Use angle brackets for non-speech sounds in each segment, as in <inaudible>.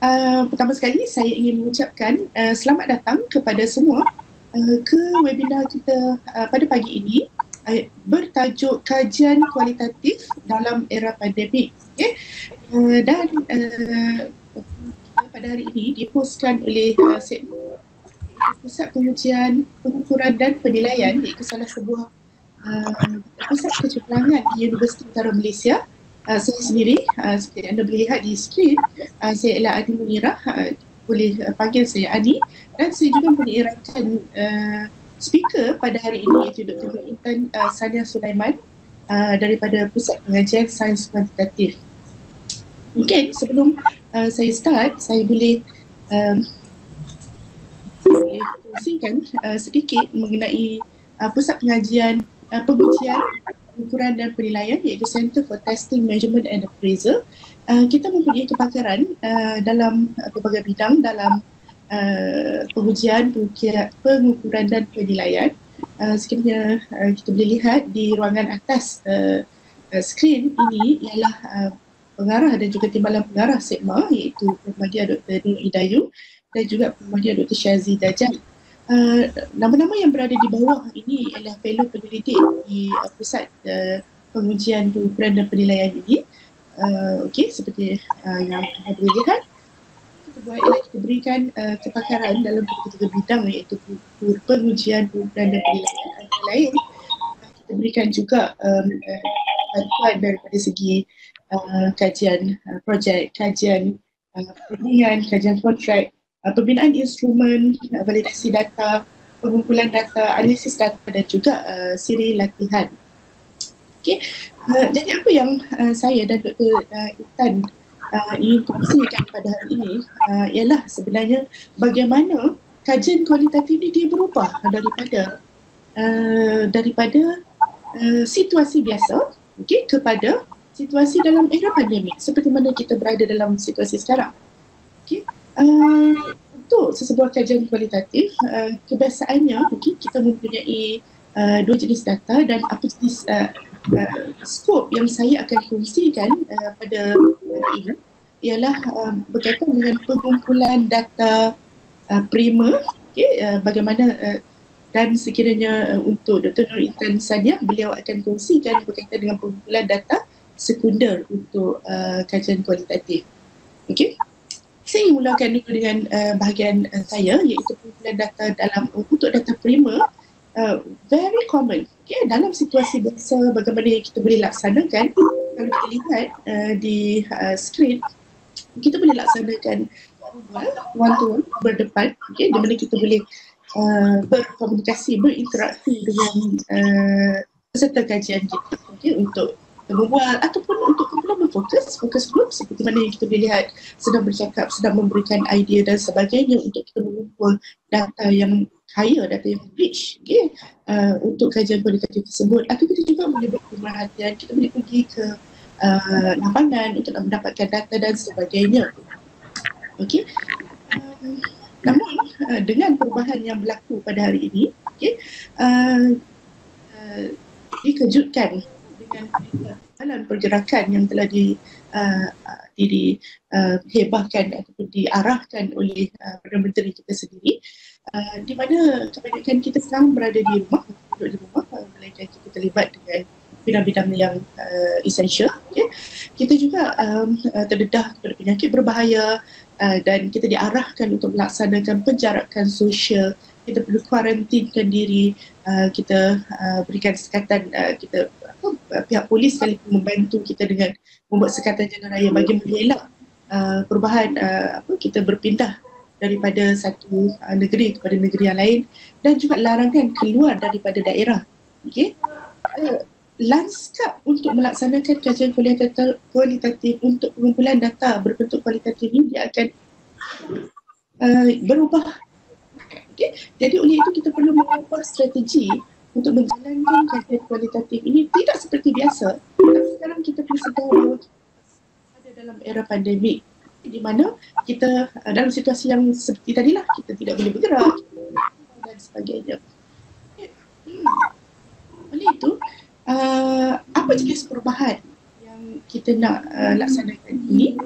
uh, pertama sekali saya ingin mengucapkan uh, selamat datang kepada semua uh, ke webinar kita uh, pada pagi ini uh, bertajuk kajian kualitatif dalam era pandemik. Okay? Uh, dan uh, pada hari ini dipostkan oleh uh, Pusat Pengujian Pengukuran dan Penilaian iaitu salah sebuah uh, pusat keceplangan di Universiti Utara Malaysia uh, saya sendiri uh, seperti anda boleh lihat di skrin uh, saya ialah Adi Munirah uh, boleh uh, panggil saya Adi dan saya juga mempunyai rakan uh, speaker pada hari ini iaitu Dr. Intan uh, Sania Sulaiman uh, daripada Pusat Pengajian Sains Kuantitatif mungkin sebelum uh, saya start saya boleh um, uh, sedikit mengenai uh, pusat pengajian uh, pengujian pengukuran dan penilaian iaitu Center for Testing, Measurement and Appraisal. Uh, kita mempunyai kepakaran uh, dalam pelbagai bidang dalam uh, pengujian, pengukuran dan penilaian. Uh, sekiranya uh, kita boleh lihat di ruangan atas uh, uh, skrin ini ialah uh, pengarah dan juga timbalan pengarah SEGMA iaitu Permadia Dr. Nur Idayu dan juga Permadia Dr. Syazi Dajjal. Uh, nama-nama yang berada di bawah ini adalah fellow peneliti di uh, pusat uh, pengujian pengukuran dan penilaian ini. Uh, Okey, seperti uh, yang anda boleh lihat, kita buat ialah kita berikan uh, kepakaran dalam tiga bidang iaitu pengujian, pengukuran dan penilaian. Antara lain, kita berikan juga um, uh, bantuan daripada segi uh, kajian uh, projek, kajian uh, perundingan, kajian kontrak, uh, pembinaan instrumen, uh, validasi data, pengumpulan data, analisis data dan juga uh, siri latihan. Okay. Uh, jadi apa yang uh, saya dan Dr. Uh, Intan uh, ingin kongsikan pada hari ini uh, ialah sebenarnya bagaimana kajian kualitatif ini dia berubah daripada uh, daripada uh, situasi biasa okay, kepada situasi dalam era pandemik seperti mana kita berada dalam situasi sekarang. Okay. Uh, untuk sesebuah kajian kualitatif, uh, kebiasaannya okay, kita mempunyai uh, dua jenis data dan apa jenis uh, uh, skop yang saya akan kongsikan uh, pada hari ini ialah uh, berkaitan dengan pengumpulan data uh, primer okay, uh, bagaimana uh, dan sekiranya uh, untuk Dr. Nur Intan Sania beliau akan kongsikan berkaitan dengan pengumpulan data sekunder untuk uh, kajian kualitatif. Okay saya mulakan dulu dengan uh, bahagian uh, saya iaitu pengumpulan data dalam untuk data primer uh, very common okay? dalam situasi biasa bagaimana yang kita boleh laksanakan kalau kita lihat uh, di uh, screen kita boleh laksanakan one to one berdepan okay? di mana kita boleh uh, berkomunikasi berinteraksi dengan uh, peserta kajian kita okay? untuk berbual ataupun untuk kumpulan berfokus, fokus group seperti mana yang kita boleh lihat sedang bercakap, sedang memberikan idea dan sebagainya untuk kita mengumpul data yang kaya, data yang rich okay, uh, untuk kajian kualitatif tersebut atau kita juga boleh berperhatian, kita boleh pergi ke uh, lapangan untuk mendapatkan data dan sebagainya. Okay. Uh, namun uh, dengan perubahan yang berlaku pada hari ini, okay, uh, uh, dikejutkan dengan jalan pergerakan yang telah di uh, di uh, dihebahkan ataupun diarahkan oleh uh, Perdana Menteri kita sendiri uh, di mana kebanyakan kita sekarang berada di rumah duduk di rumah uh, melainkan kita terlibat dengan bidang-bidang yang uh, essential okay. kita juga um, uh, terdedah kepada penyakit berbahaya uh, dan kita diarahkan untuk melaksanakan penjarakan sosial kita perlu kuarantinkan diri uh, kita uh, berikan sekatan uh, kita uh, pihak polis sekali membantu kita dengan membuat sekatan jalan raya bagi mengelak uh, perubahan uh, apa kita berpindah daripada satu uh, negeri kepada negeri yang lain dan juga larangan keluar daripada daerah. Okey. Uh, lanskap untuk melaksanakan kajian kualitatif, untuk pengumpulan data berbentuk kualitatif ini dia akan uh, berubah. Okay. Jadi oleh itu kita perlu mengubah strategi untuk menjalankan kajian kualitatif ini tidak seperti biasa. Sekarang kita perlu sedar bahawa ada dalam era pandemik di mana kita uh, dalam situasi yang seperti tadilah kita tidak boleh bergerak dan sebagainya. Hmm. Oleh itu, uh, apa jenis perubahan yang kita nak uh, laksanakan ini?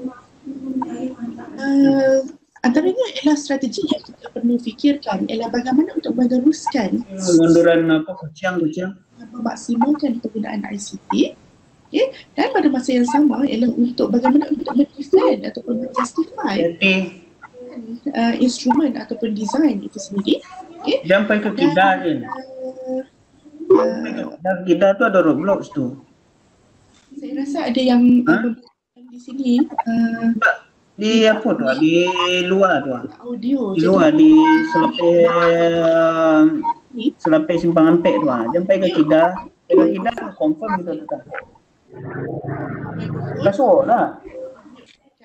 Uh, antaranya ialah strategi yang kita perlu fikirkan ialah bagaimana untuk meneruskan Munduran apa kucing-kucing. memaksimalkan penggunaan ICT okay? dan pada masa yang sama ialah untuk bagaimana untuk mendefend ataupun justify Jadi uh, instrumen ataupun design itu sendiri okay? sampai ke kita ni. uh, uh, Dan kita tu ada Roblox tu. saya rasa ada yang Ha? uh, di sini uh, Di apa tu? Di luar tu. audio Di luar di selepas selepas simpangan pek tu. ah. Sampai ke kita. Kalau kita confirm kita tetap. Masuk lah.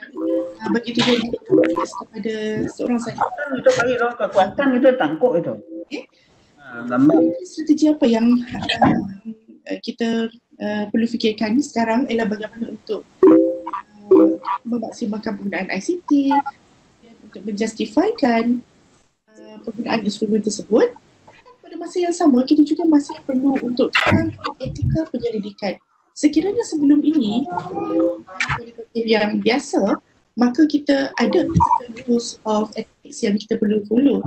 uh, begitu tulis kepada seorang saja Itu bagi orang kekuatan itu tangkuk itu. Okay. Ha, gambar. strategi apa yang uh, kita uh, perlu fikirkan sekarang ialah bagaimana untuk memaksimalkan penggunaan ICT untuk menjustifikan uh, penggunaan instrumen tersebut. Pada masa yang sama kita juga masih perlu untuk etika penyelidikan. Sekiranya sebelum ini yang biasa maka kita ada rules of ethics yang kita perlu follow.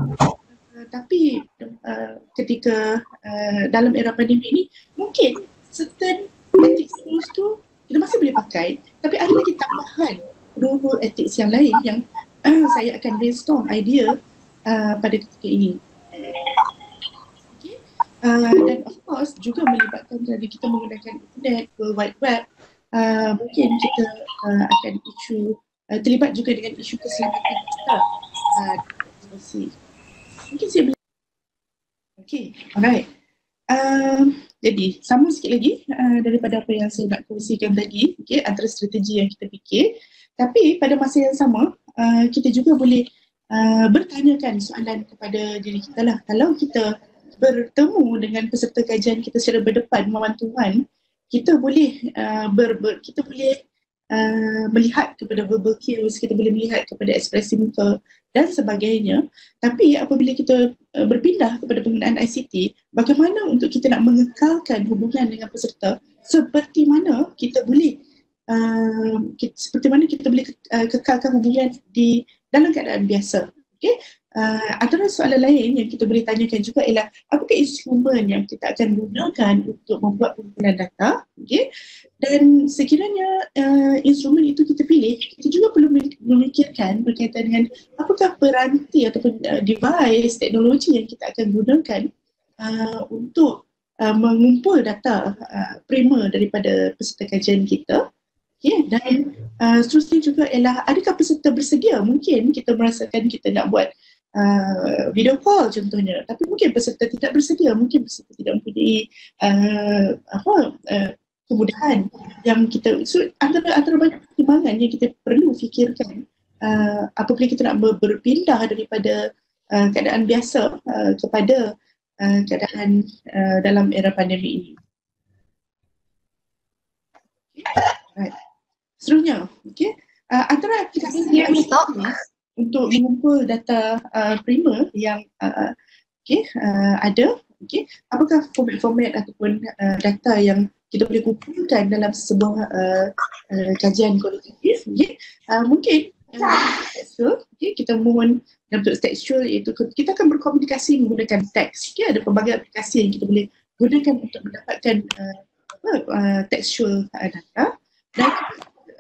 Uh, tapi uh, ketika uh, dalam era pandemik ni mungkin certain ethics rules tu kita masih boleh pakai tapi ada lagi tambahan rule-rule ethics yang lain yang uh, saya akan brainstorm idea uh, pada ketika ini. Okay. Uh, dan of course juga melibatkan dari kita menggunakan internet, World Wide Web, uh, mungkin kita uh, akan isu uh, terlibat juga dengan isu keselamatan kita. Uh. Mungkin saya boleh Okay, alright. Um, jadi, sama sikit lagi uh, daripada apa yang saya nak kongsikan tadi, okay, antara strategi yang kita fikir. Tapi pada masa yang sama, uh, kita juga boleh uh, bertanyakan soalan kepada diri kita lah. Kalau kita bertemu dengan peserta kajian kita secara berdepan, one-to-one, kita boleh uh, ber, ber, kita boleh uh, melihat kepada verbal cues, kita boleh melihat kepada ekspresi muka dan sebagainya. Tapi apabila kita uh, berpindah kepada penggunaan ICT, bagaimana untuk kita nak mengekalkan hubungan dengan peserta seperti mana kita boleh uh, kita, seperti mana kita boleh uh, kekalkan hubungan di dalam keadaan biasa. Okay? Uh, antara soalan lain yang kita boleh tanyakan juga ialah apakah instrumen yang kita akan gunakan untuk membuat kumpulan data okay? Dan sekiranya uh, instrumen itu kita pilih kita juga perlu memikirkan berkaitan dengan apakah peranti ataupun uh, device teknologi yang kita akan gunakan uh, untuk uh, mengumpul data uh, primer daripada peserta kajian kita okay? dan uh, seterusnya juga ialah adakah peserta bersedia mungkin kita merasakan kita nak buat uh, video call contohnya tapi mungkin peserta tidak bersedia mungkin peserta tidak mempunyai uh, apa uh, kemudahan yang kita so antara antara banyak pertimbangan yang kita perlu fikirkan uh, apabila kita nak ber- berpindah daripada uh, keadaan biasa uh, kepada uh, keadaan uh, dalam era pandemik ini. Right. Seterusnya, okay. Uh, antara aplikasi yang untuk mengumpul data uh, primer yang uh, okay, uh, ada, okay. apakah format-format ataupun uh, data yang kita boleh kumpulkan dalam sebuah uh, uh, kajian kualitatif, okay. uh, mungkin textual, okay. kita mohon dalam bentuk textual iaitu kita akan berkomunikasi menggunakan teks. Okay. Ada pelbagai aplikasi yang kita boleh gunakan untuk mendapatkan uh, uh, textual data dan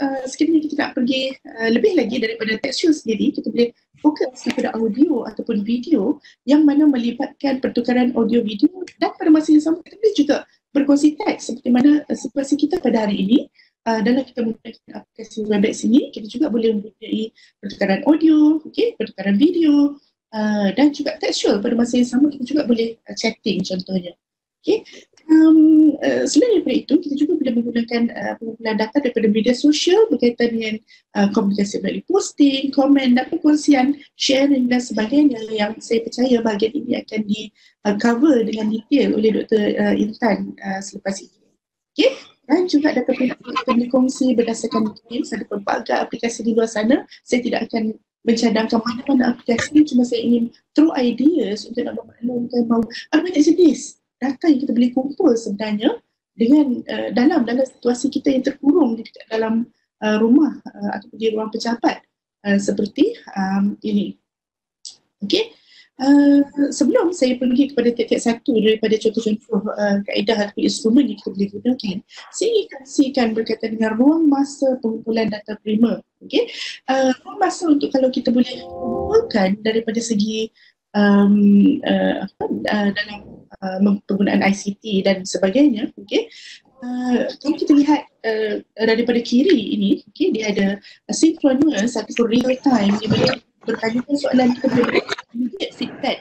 uh, sekiranya kita nak pergi uh, lebih lagi daripada textual sendiri, kita boleh fokus kepada audio ataupun video yang mana melibatkan pertukaran audio video dan pada masa yang sama kita boleh juga berkongsi teks seperti mana uh, situasi kita pada hari ini uh, dalam kita menggunakan aplikasi Webex ini kita juga boleh mempunyai pertukaran audio, okay, pertukaran video uh, dan juga textual pada masa yang sama kita juga boleh chatting contohnya. Okay. Um, uh, selain daripada itu, kita juga boleh menggunakan uh, pengumpulan data daripada media sosial berkaitan dengan uh, komunikasi melalui posting, komen dan perkongsian, sharing dan sebagainya yang saya percaya bahagian ini akan di uh, cover dengan detail oleh Dr. Uh, Intan uh, selepas ini. Okay. Dan juga data akan dikongsi berdasarkan games, ada pelbagai aplikasi di luar sana. Saya tidak akan mencadangkan mana-mana aplikasi, cuma saya ingin throw ideas untuk nak memaklumkan bahawa ada banyak jenis data yang kita boleh kumpul sebenarnya dengan uh, dalam dalam situasi kita yang terkurung di dalam uh, rumah uh, ataupun di ruang pejabat uh, seperti um, ini. Okay. Uh, sebelum saya pergi kepada tiap-tiap satu daripada contoh-contoh uh, kaedah atau instrumen yang kita boleh gunakan, saya ingin kongsikan berkaitan dengan ruang masa pengumpulan data primer. Okay. Uh, ruang masa untuk kalau kita boleh kumpulkan daripada segi um, uh, uh, dalam uh, penggunaan ICT dan sebagainya. Okay. Uh, kalau kita lihat uh, daripada kiri ini, okay, dia ada synchronous atau real time, dia boleh bertanyakan soalan boleh immediate feedback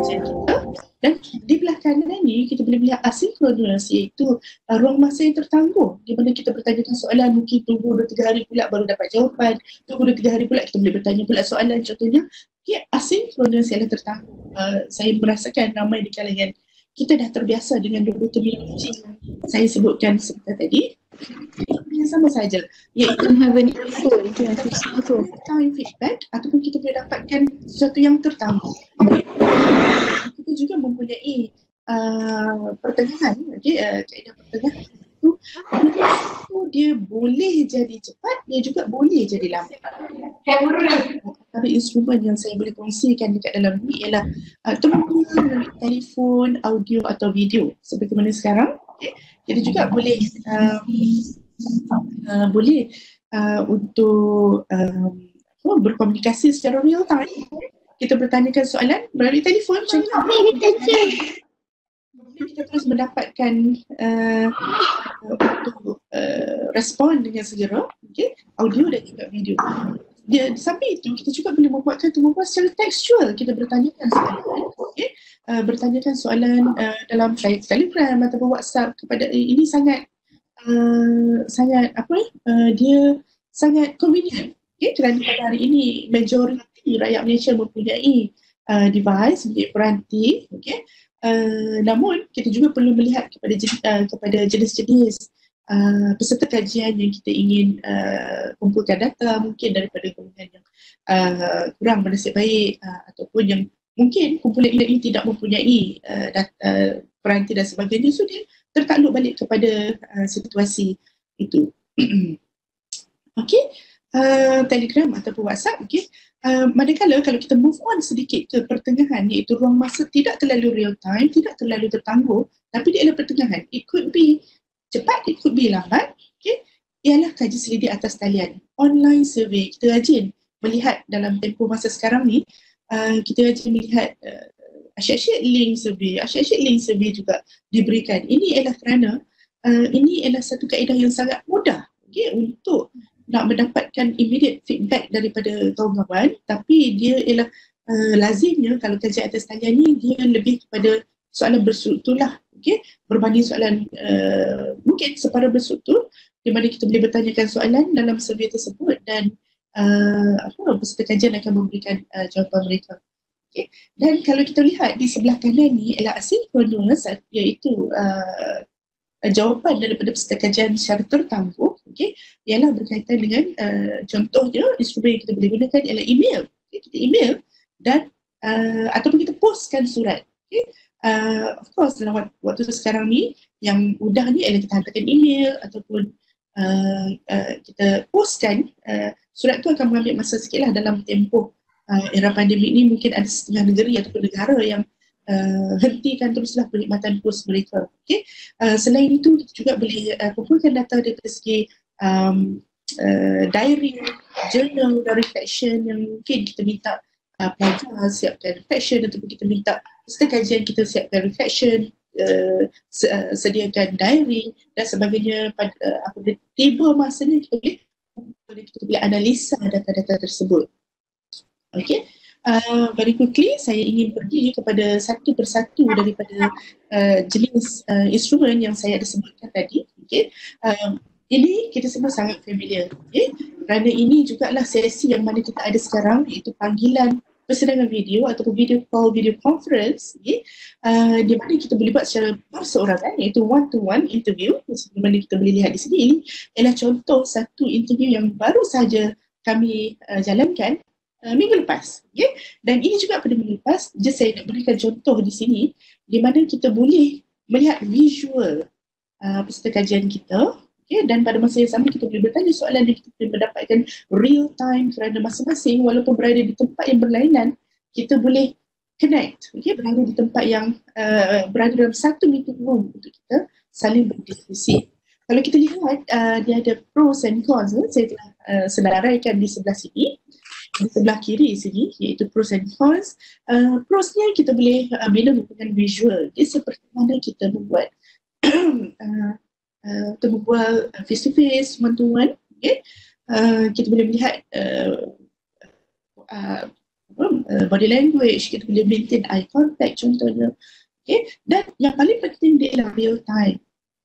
macam kita dan di belah kanan ni kita boleh melihat asynchronous iaitu uh, ruang masa yang tertangguh di mana kita bertanyakan soalan mungkin tunggu 2-3 hari pula baru dapat jawapan tunggu 2-3 hari pula kita boleh bertanya pula soalan contohnya okay, asynchronous yang tertangguh uh, saya merasakan ramai di kalangan kita dah terbiasa dengan dua-dua terminologi yang saya sebutkan sebentar tadi. Yang sama saja iaitu have an info time feedback ataupun kita boleh dapatkan sesuatu yang tertangguh kita juga mempunyai uh, pertengahan okay, uh, pertengahan itu dia boleh jadi cepat dia juga boleh jadi lambat. Tapi instrumen yang saya boleh kongsikan dekat dalam ni ialah uh, temukan telefon, audio atau video seperti mana sekarang okay kita juga boleh uh, uh, boleh uh, untuk um, uh, berkomunikasi secara real time. Kita bertanyakan soalan melalui telefon. Macam. Kita terus mendapatkan uh, untuk uh, respon dengan segera, okay? audio dan juga video. Dia, sampai itu kita juga boleh membuatkan kemampuan secara tekstual. Kita bertanyakan soalan, okay? uh, bertanyakan soalan uh, dalam Telegram atau WhatsApp kepada uh, ini sangat uh, sangat apa uh, dia sangat convenient okay? kerana pada hari ini majoriti rakyat Malaysia mempunyai uh, device mempunyai peranti okay? Uh, namun kita juga perlu melihat kepada uh, kepada jenis-jenis Uh, peserta kajian yang kita ingin uh, kumpulkan data mungkin daripada golongan yang uh, kurang bernasib baik uh, ataupun yang mungkin kumpulan ini tidak mempunyai uh, data, peranti dan sebagainya. So dia tertakluk balik kepada uh, situasi itu. <clears throat> Okey. Uh, telegram ataupun whatsapp okey uh, manakala kalau kita move on sedikit ke pertengahan iaitu ruang masa tidak terlalu real time tidak terlalu tertangguh tapi dia adalah pertengahan it could be cepat it could be lambat okey ialah kaji selidik atas talian online survey kita rajin melihat dalam tempoh masa sekarang ni Uh, kita akan melihat uh, asyik-asyik link survey, asyik-asyik link survey juga diberikan. Ini ialah kerana uh, ini ialah satu kaedah yang sangat mudah okay, untuk nak mendapatkan immediate feedback daripada kawan-kawan tapi dia ialah uh, lazimnya kalau kajian atas tanya ni dia lebih kepada soalan berstruktur lah okay? berbanding soalan uh, mungkin separuh berstruktur di mana kita boleh bertanyakan soalan dalam survey tersebut dan uh, apa peserta kajian akan memberikan uh, jawapan mereka. Okay. Dan kalau kita lihat di sebelah kanan ni ialah asynchronous iaitu uh, jawapan daripada peserta kajian secara tertangguh okay, ialah berkaitan dengan uh, contohnya instrumen yang kita boleh gunakan ialah email. Okay, kita email dan uh, ataupun kita postkan surat. Okay. Uh, of course dalam waktu sekarang ni yang mudah ni ialah kita hantarkan email ataupun uh, uh, kita postkan uh, surat tu akan mengambil masa sikit lah dalam tempoh uh, era pandemik ni mungkin ada setengah negeri ataupun negara yang uh, hentikan teruslah perkhidmatan pos mereka. Okay. Uh, selain itu kita juga boleh uh, kumpulkan data dari segi um, uh, diary, journal dan reflection yang mungkin kita minta uh, pelajar siapkan reflection ataupun kita minta peserta kajian kita siapkan reflection Uh, sediakan diary dan sebagainya pada uh, apabila tiba masanya kita boleh kita boleh analisa data-data tersebut. Okay. Uh, very quickly saya ingin pergi kepada satu persatu daripada uh, jenis uh, instrumen yang saya ada sebutkan tadi. Okay. Uh, ini kita semua sangat familiar. Okay. Kerana ini juga lah sesi yang mana kita ada sekarang iaitu panggilan persidangan video ataupun video call, video conference okay, uh, di mana kita boleh buat secara perseorangan iaitu one to one interview seperti mana kita boleh lihat di sini ini ialah contoh satu interview yang baru saja kami uh, jalankan uh, minggu lepas okay. dan ini juga pada minggu lepas je saya nak berikan contoh di sini di mana kita boleh melihat visual uh, peserta kajian kita Okay, dan pada masa yang sama kita boleh bertanya soalan dan kita boleh mendapatkan real time kerana masing-masing walaupun berada di tempat yang berlainan, kita boleh connect, okay, berada di tempat yang uh, berada dalam satu meeting room untuk kita saling berdiskusi. Kalau kita lihat, uh, dia ada pros and cons, eh? saya telah uh, senaraikan di sebelah sini di sebelah kiri sini iaitu pros and cons. Uh, prosnya kita boleh uh, bila menggunakan visual. Dia seperti mana kita membuat <clears throat> uh, berbual uh, face to face, one to one. Okay? Uh, kita boleh melihat uh, uh, body language, kita boleh maintain eye contact contohnya. Okay? Dan yang paling penting dia adalah real time.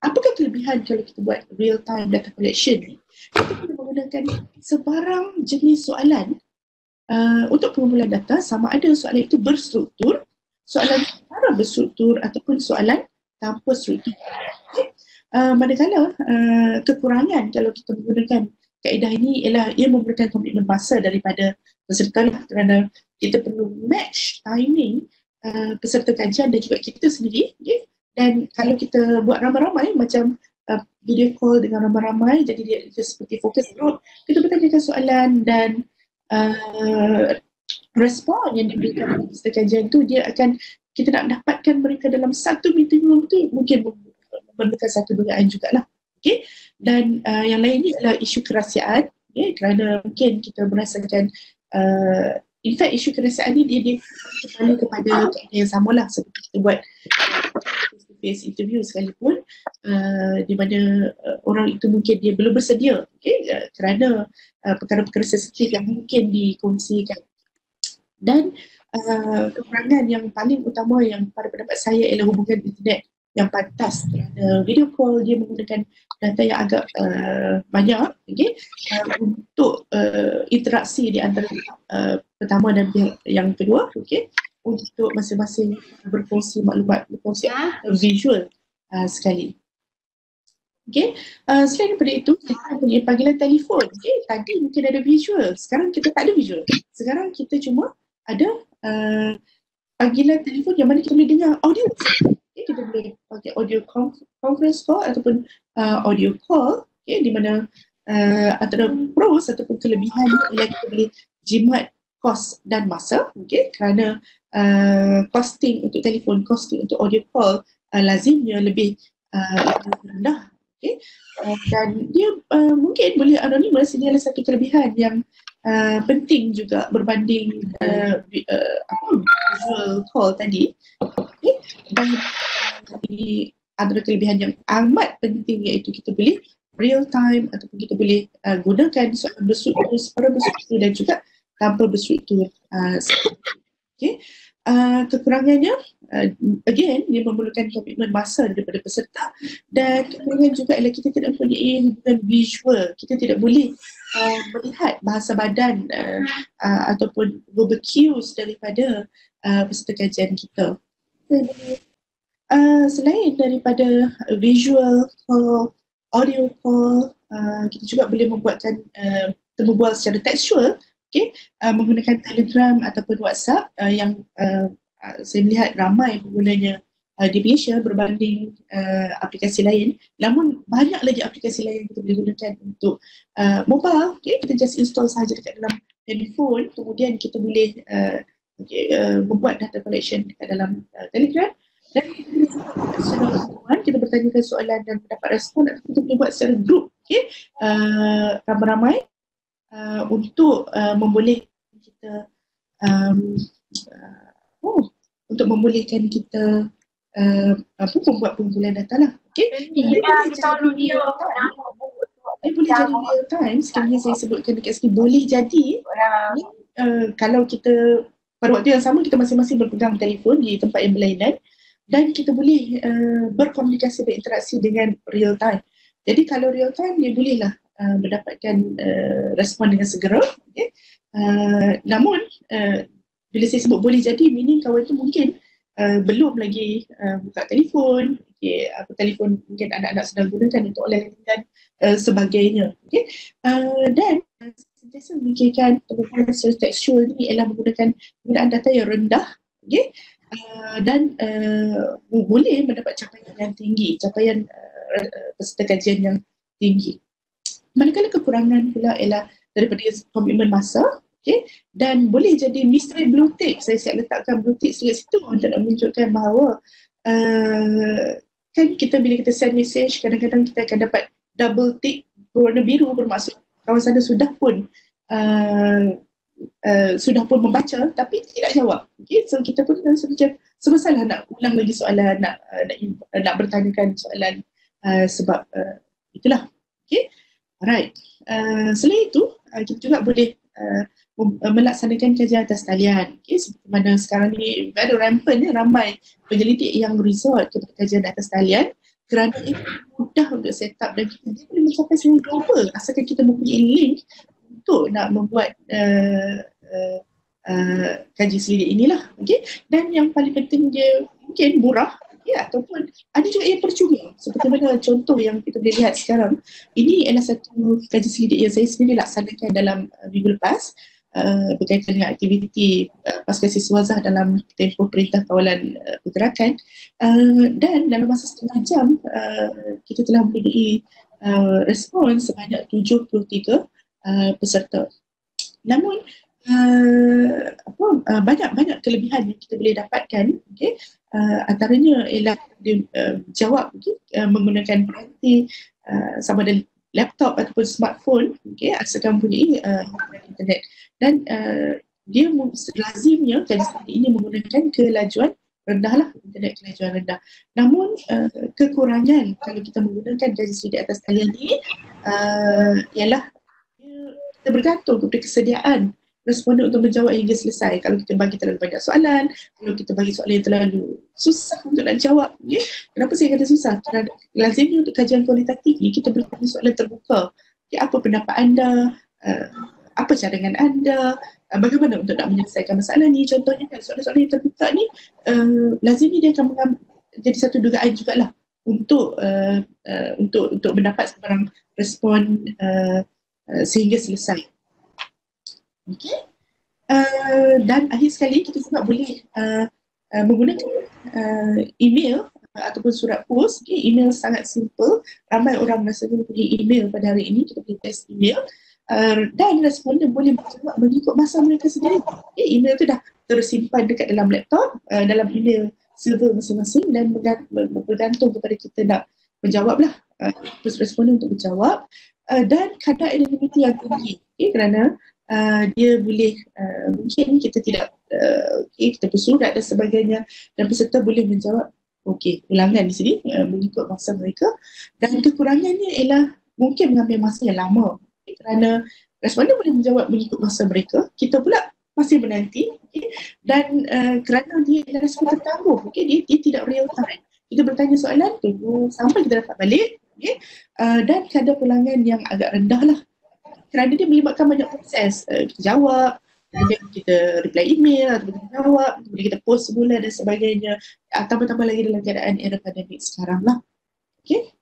Apakah kelebihan kalau kita buat real time data collection ni? Kita boleh menggunakan sebarang jenis soalan uh, untuk pengumpulan data sama ada soalan itu berstruktur, soalan secara berstruktur ataupun soalan tanpa struktur. Uh, manakala uh, kekurangan kalau kita menggunakan kaedah ini ialah ia memerlukan komitmen masa daripada peserta lah kerana kita perlu match timing uh, peserta kajian dan juga kita sendiri okay? dan kalau kita buat ramai-ramai macam uh, video call dengan ramai-ramai jadi dia, dia seperti fokus group kita bertanyakan soalan dan uh, respon yang diberikan oleh peserta kajian tu dia akan kita nak dapatkan mereka dalam satu meeting room tu mungkin memerlukan satu dugaan jugalah. Okay? Dan uh, yang lain ni adalah isu kerahsiaan okay? kerana mungkin kita merasakan uh, in fact isu kerahsiaan ni dia, kembali kepada kaedah yang sama lah seperti kita buat face interview sekalipun. Uh, di mana uh, orang itu mungkin dia belum bersedia okay? uh, kerana uh, perkara-perkara sensitif yang mungkin dikongsikan. Dan uh, kekurangan yang paling utama yang pada pendapat saya ialah hubungan internet yang pantas kerana video call dia menggunakan data yang agak uh, banyak okay, uh, untuk uh, interaksi di antara uh, pertama dan pihak yang kedua okay, untuk masing-masing berfungsi maklumat berfungsi uh, visual uh, sekali. Okay. Uh, selain daripada itu, kita punya panggilan telefon. Okay. Tadi mungkin ada visual. Sekarang kita tak ada visual. Sekarang kita cuma ada uh, panggilan telefon yang mana kita boleh dengar audio kita boleh pakai audio conference call ataupun uh, audio call okay, di mana uh, antara pros ataupun kelebihan ialah kita boleh jimat kos dan masa okay, kerana uh, costing untuk telefon, costing untuk audio call uh, lazimnya lebih uh, rendah okay. uh, dan dia uh, mungkin boleh anonymous ini adalah satu kelebihan yang uh, penting juga berbanding uh, uh, apa, visual call tadi okay. dan tapi ada kelebihan yang amat penting iaitu kita boleh real time ataupun kita boleh uh, gunakan berstruktur, soalan berstruktur dan juga tanpa berstruktur. Uh, okay. Uh, kekurangannya, uh, again, dia memerlukan komitmen masa daripada peserta dan kekurangan juga ialah kita tidak mempunyai hubungan visual. Kita tidak boleh uh, melihat bahasa badan uh, uh, ataupun verbal cues daripada uh, peserta kajian kita. Uh, selain daripada visual call, audio call, uh, kita juga boleh membuatkan uh, temu bual secara tekstual okay, uh, menggunakan Telegram ataupun WhatsApp uh, yang uh, uh, saya melihat ramai penggunanya uh, di Malaysia berbanding uh, aplikasi lain. Namun banyak lagi aplikasi lain yang kita boleh gunakan untuk uh, mobile. Okay, kita just install saja dekat dalam handphone kemudian kita boleh uh, okay, uh, membuat data collection dekat dalam uh, Telegram dan hubungan kita bertanyakan soalan dan mendapat respon kita boleh buat secara group okay? uh, ramai-ramai uh, untuk uh, membolehkan kita um, uh, oh, untuk membolehkan kita uh, apa membuat pengumpulan data lah. Okay? Ya, kita dia dia boleh jadi real time. sekali saya sebutkan dekat sini. Boleh jadi uh, kalau kita pada waktu yang sama kita masing-masing berpegang telefon di tempat yang berlainan dan kita boleh uh, berkomunikasi berinteraksi dengan real time. Jadi kalau real time dia bolehlah uh, mendapatkan uh, respon dengan segera. Okay. Uh, namun uh, bila saya sebut boleh jadi meaning kawan tu mungkin uh, belum lagi uh, buka telefon, okay, apa telefon mungkin anak-anak sedang gunakan untuk oleh dan uh, sebagainya. Okay. Uh, dan sentiasa memikirkan penggunaan secara tekstual ni ialah menggunakan penggunaan data yang rendah okay, uh, dan uh, boleh mendapat capaian yang tinggi, capaian uh, peserta kajian yang tinggi. Manakala kekurangan pula ialah daripada komitmen masa okay? dan boleh jadi mystery blue tick. Saya siap letakkan blue tick sekat situ untuk nak menunjukkan bahawa uh, kan kita bila kita send message kadang-kadang kita akan dapat double tick berwarna biru bermaksud kawan sana sudah pun uh, uh, sudah pun membaca tapi tidak jawab. Okay? So kita pun rasa macam sebesalah nak ulang lagi soalan, nak, uh, nak, nak bertanyakan soalan uh, sebab uh, itulah. Okay? Alright. Uh, selain itu, uh, kita juga boleh uh, melaksanakan kajian atas talian. Okay, seperti mana sekarang ni very rampant ya, ramai penyelidik yang resort kepada kajian atas talian kerana ini mudah untuk set up dan kita boleh mencapai semua global asalkan kita mempunyai link untuk nak membuat uh, uh, uh, kaji selidik inilah. Okay? Dan yang paling penting dia mungkin murah ya ataupun ada juga yang percuma. Seperti mana contoh yang kita boleh lihat sekarang. Ini adalah satu kaji selidik yang saya sendiri laksanakan dalam uh, minggu lepas uh, berkaitan dengan aktiviti uh, pasca siswazah dalam tempoh perintah kawalan uh, pergerakan. Uh, dan dalam masa setengah jam uh, kita telah mempunyai uh, respon sebanyak 73 uh, peserta. Namun uh, apa uh, banyak banyak kelebihan yang kita boleh dapatkan okey? Uh, antaranya ialah dia uh, jawab okay, uh, menggunakan peranti uh, sama ada laptop ataupun smartphone okey asalkan punya uh, internet. Dan uh, dia lazimnya seperti ini menggunakan kelajuan rendah lah internet kelajuan rendah. Namun uh, kekurangan kalau kita menggunakan gaji di atas talian ini uh, ialah kita bergantung kepada kesediaan responden untuk menjawab hingga selesai. Kalau kita bagi terlalu banyak soalan, kalau kita bagi soalan yang terlalu susah untuk nak jawab, okay? kenapa saya kata susah? Kerana lazimnya untuk kajian kualitatif ni kita bertanya soalan terbuka. Okay, apa pendapat anda? Uh, apa cadangan anda? Uh, bagaimana untuk nak menyelesaikan masalah ni? Contohnya kan soalan-soalan yang terbuka ni, uh, lazimnya dia akan mengambil, jadi satu dugaan jugalah untuk uh, uh, untuk untuk mendapat sebarang respon uh, uh, sehingga selesai. Okay. Uh, dan akhir sekali kita juga boleh uh, uh, menggunakan uh, email uh, ataupun surat post. Okay. Email sangat simple. Ramai orang rasa mempunyai email pada hari ini. Kita boleh test email. Uh, dan responden boleh menjawab mengikut masa mereka sendiri. Okay. Email tu dah tersimpan dekat dalam laptop, uh, dalam email server masing-masing dan bergantung kepada kita nak menjawab lah. Uh, responden untuk menjawab. Uh, dan kadar anonymity yang tinggi. Okay. Kerana uh, dia boleh uh, mungkin kita tidak uh, okay, kita bersurat dan sebagainya dan peserta boleh menjawab okey ulangan di sini uh, mengikut masa mereka. Dan kekurangannya ialah mungkin mengambil masa yang lama okay, kerana responden boleh menjawab mengikut masa mereka kita pula masih menanti okay, dan uh, kerana dia adalah respon tertangguh okay, dia, dia tidak real time. Kita bertanya soalan tunggu sampai kita dapat balik okay, uh, dan kadar pulangan yang agak rendah lah kerana dia melibatkan banyak proses. Uh, kita jawab kemudian kita reply email atau kita jawab kemudian kita post sebulan dan sebagainya. Uh, tambah-tambah lagi dalam keadaan era pandemik sekarang lah. Okay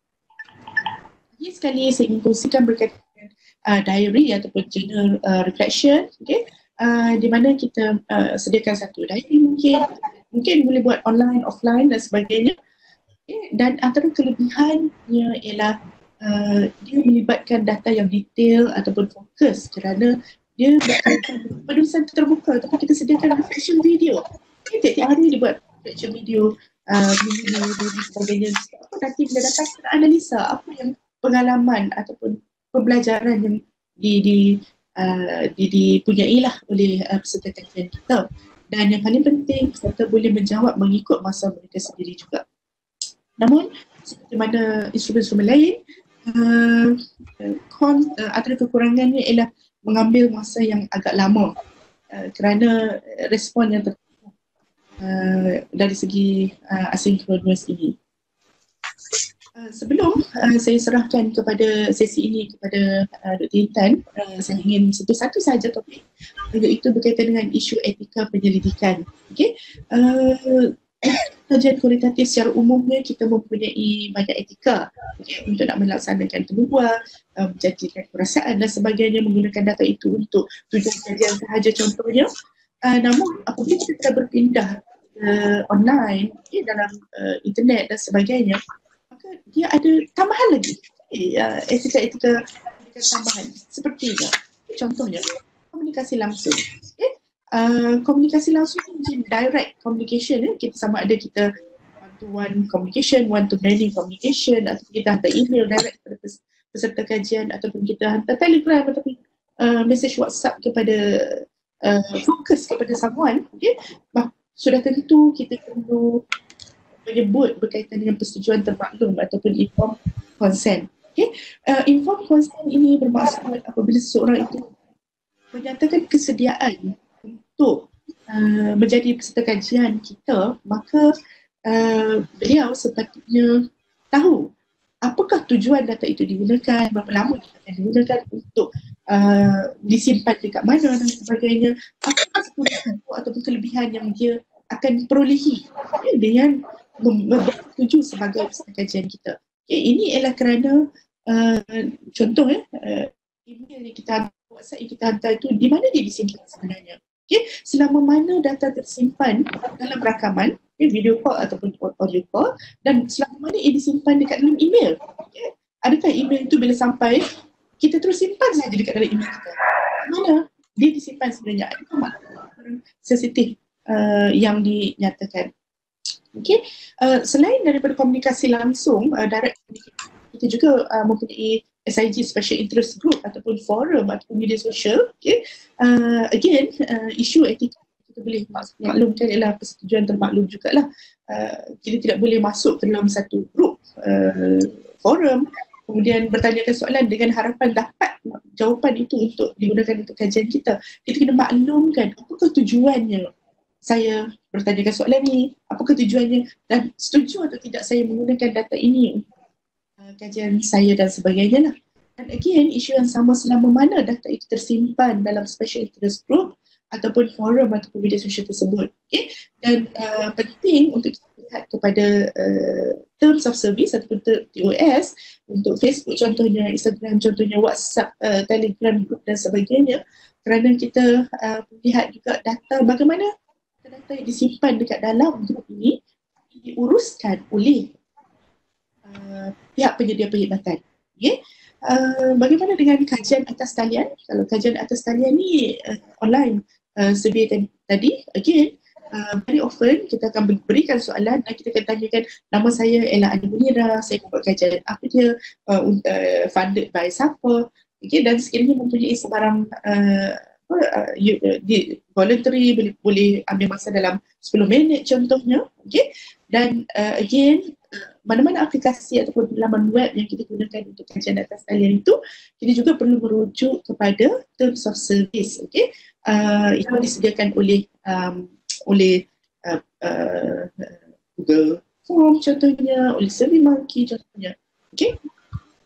lagi sekali saya ingin kongsikan berkaitan dengan uh, diary ataupun journal uh, reflection okay uh, di mana kita uh, sediakan satu diary mungkin. Mungkin boleh buat online, offline dan sebagainya. Okay. dan antara kelebihannya ialah Uh, dia melibatkan data yang detail ataupun fokus kerana dia penulisan terbuka tapi kita sediakan reflection video. Okay, tiap hari dia buat reflection video, uh, video, dan sebagainya. Apa nanti bila datang kita analisa apa yang pengalaman ataupun pembelajaran yang di di uh, di dipunyai lah oleh uh, peserta kajian kita. Dan yang paling penting peserta boleh menjawab mengikut masa mereka sendiri juga. Namun seperti mana instrumen-instrumen lain, uh, kon, uh, antara kekurangannya ialah mengambil masa yang agak lama uh, kerana respon yang ter uh, dari segi uh, asinkronus ini. Uh, sebelum uh, saya serahkan kepada sesi ini kepada uh, Dr. Intan, uh, saya ingin sebut satu saja topik iaitu berkaitan dengan isu etika penyelidikan. Okay. Uh, kajian kualitatif secara umumnya kita mempunyai banyak etika okay, untuk nak melaksanakan uh, menjanjikan perasaan dan sebagainya menggunakan data itu untuk tujuan kajian sahaja contohnya. Uh, namun apabila kita telah berpindah uh, online okay, dalam uh, internet dan sebagainya, maka dia ada tambahan lagi. uh, etika-etika tambahan seperti contohnya komunikasi langsung. Okay? Uh, komunikasi langsung ni direct communication ya. kita sama ada kita one to one communication, one to many communication atau kita hantar email direct kepada peserta kajian ataupun kita hantar telegram ataupun uh, message WhatsApp kepada uh, fokus kepada someone okay? bah, sudah tentu kita perlu menyebut berkaitan dengan persetujuan termaklum ataupun informed consent. Okay? Uh, informed consent ini bermaksud apabila seseorang itu menyatakan kesediaan untuk uh, menjadi peserta kajian kita, maka uh, beliau sepatutnya tahu apakah tujuan data itu digunakan, berapa lama akan digunakan untuk uh, disimpan dekat mana dan sebagainya, apakah kekurangan ataupun kelebihan yang dia akan perolehi ya, dengan bersetuju sebagai peserta kajian kita. Okay, ini ialah kerana uh, contoh ya, uh, email yang kita hantar, WhatsApp yang kita hantar itu di mana dia disimpan sebenarnya. Okay, selama mana data tersimpan dalam rakaman, okay, video call ataupun audio call dan selama mana ia disimpan dekat dalam email. Okay. Adakah email itu bila sampai, kita terus simpan saja dekat dalam email kita. Mana dia disimpan sebenarnya? Adakah maklumat sensitif uh, yang dinyatakan? Okay. Uh, selain daripada komunikasi langsung, uh, direct kita juga uh, mempunyai SIG Special Interest Group ataupun forum ataupun media sosial. Okay. Uh, again, uh, isu etika kita boleh maklumkan ialah persetujuan termaklum jugalah. Uh, kita tidak boleh masuk ke dalam satu group uh, forum kemudian bertanyakan soalan dengan harapan dapat jawapan itu untuk digunakan untuk kajian kita. Kita kena maklumkan apakah tujuannya saya bertanyakan soalan ni, apakah tujuannya dan setuju atau tidak saya menggunakan data ini kajian saya dan sebagainya lah. Dan again, isu yang sama selama mana data itu tersimpan dalam special interest group ataupun forum ataupun media sosial tersebut. Okay? Dan uh, penting untuk kita lihat kepada uh, terms of service ataupun TOS untuk Facebook contohnya, Instagram contohnya, WhatsApp, uh, Telegram group dan sebagainya kerana kita uh, lihat juga data bagaimana data yang disimpan dekat dalam grup ini diuruskan oleh Uh, pihak penyedia perkhidmatan. Okay. Uh, bagaimana dengan kajian atas talian? Kalau kajian atas talian ni uh, online uh, sedia tadi, again, uh, very often kita akan berikan soalan dan kita akan tanyakan nama saya Ella Adi Munira, saya buat kajian apa dia, uh, uh, funded by siapa, okay, dan sekiranya mempunyai sebarang uh, uh, you, uh, di, voluntary boleh, boleh ambil masa dalam 10 minit contohnya okay? dan uh, again mana-mana aplikasi ataupun laman web yang kita gunakan untuk kajian data talian itu, kita juga perlu merujuk kepada terms of service, okay? Uh, yang disediakan oleh um, oleh uh, uh, Google Form contohnya, oleh SurveyMonkey contohnya, okay?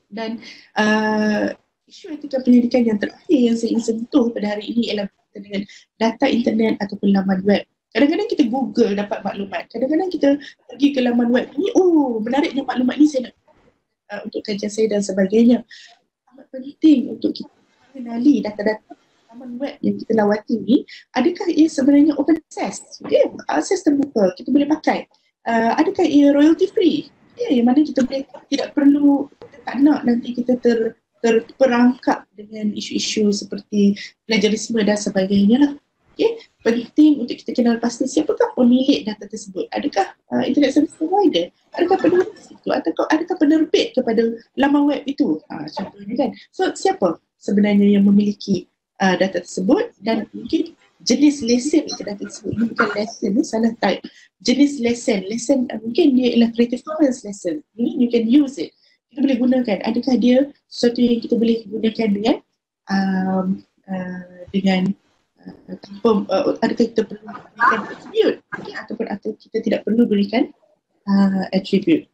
Dan uh, isu etika pendidikan yang terakhir yang saya ingin sentuh pada hari ini ialah dengan data internet ataupun laman web Kadang-kadang kita Google dapat maklumat. Kadang-kadang kita pergi ke laman web ni, oh menariknya maklumat ni saya nak uh, untuk kajian saya dan sebagainya. Amat penting untuk kita mengenali data-data laman web yang kita lawati ni, adakah ia sebenarnya open access? Okay, akses terbuka, kita boleh pakai. Uh, adakah ia royalty free? Yeah, yang mana kita boleh tidak perlu kita tak nak nanti kita ter terperangkap dengan isu-isu seperti plagiarisme dan sebagainya lah. Okay, penting untuk kita kenal pasti siapakah pemilik data tersebut. Adakah uh, internet service provider? Adakah penulis itu? Atau adakah penerbit kepada laman web itu? Uh, contohnya kan. So siapa sebenarnya yang memiliki uh, data tersebut dan mungkin jenis lesen itu data tersebut. Ini bukan lesen, ini salah type. Jenis lesen, lesen uh, mungkin dia ialah Creative Commons lesen. Ini you can use it. Kita boleh gunakan. Adakah dia sesuatu yang kita boleh gunakan dengan um, uh, dengan tanpa uh, adakah kita perlu berikan attribute okay? ataupun atau kita tidak perlu berikan uh, attribute.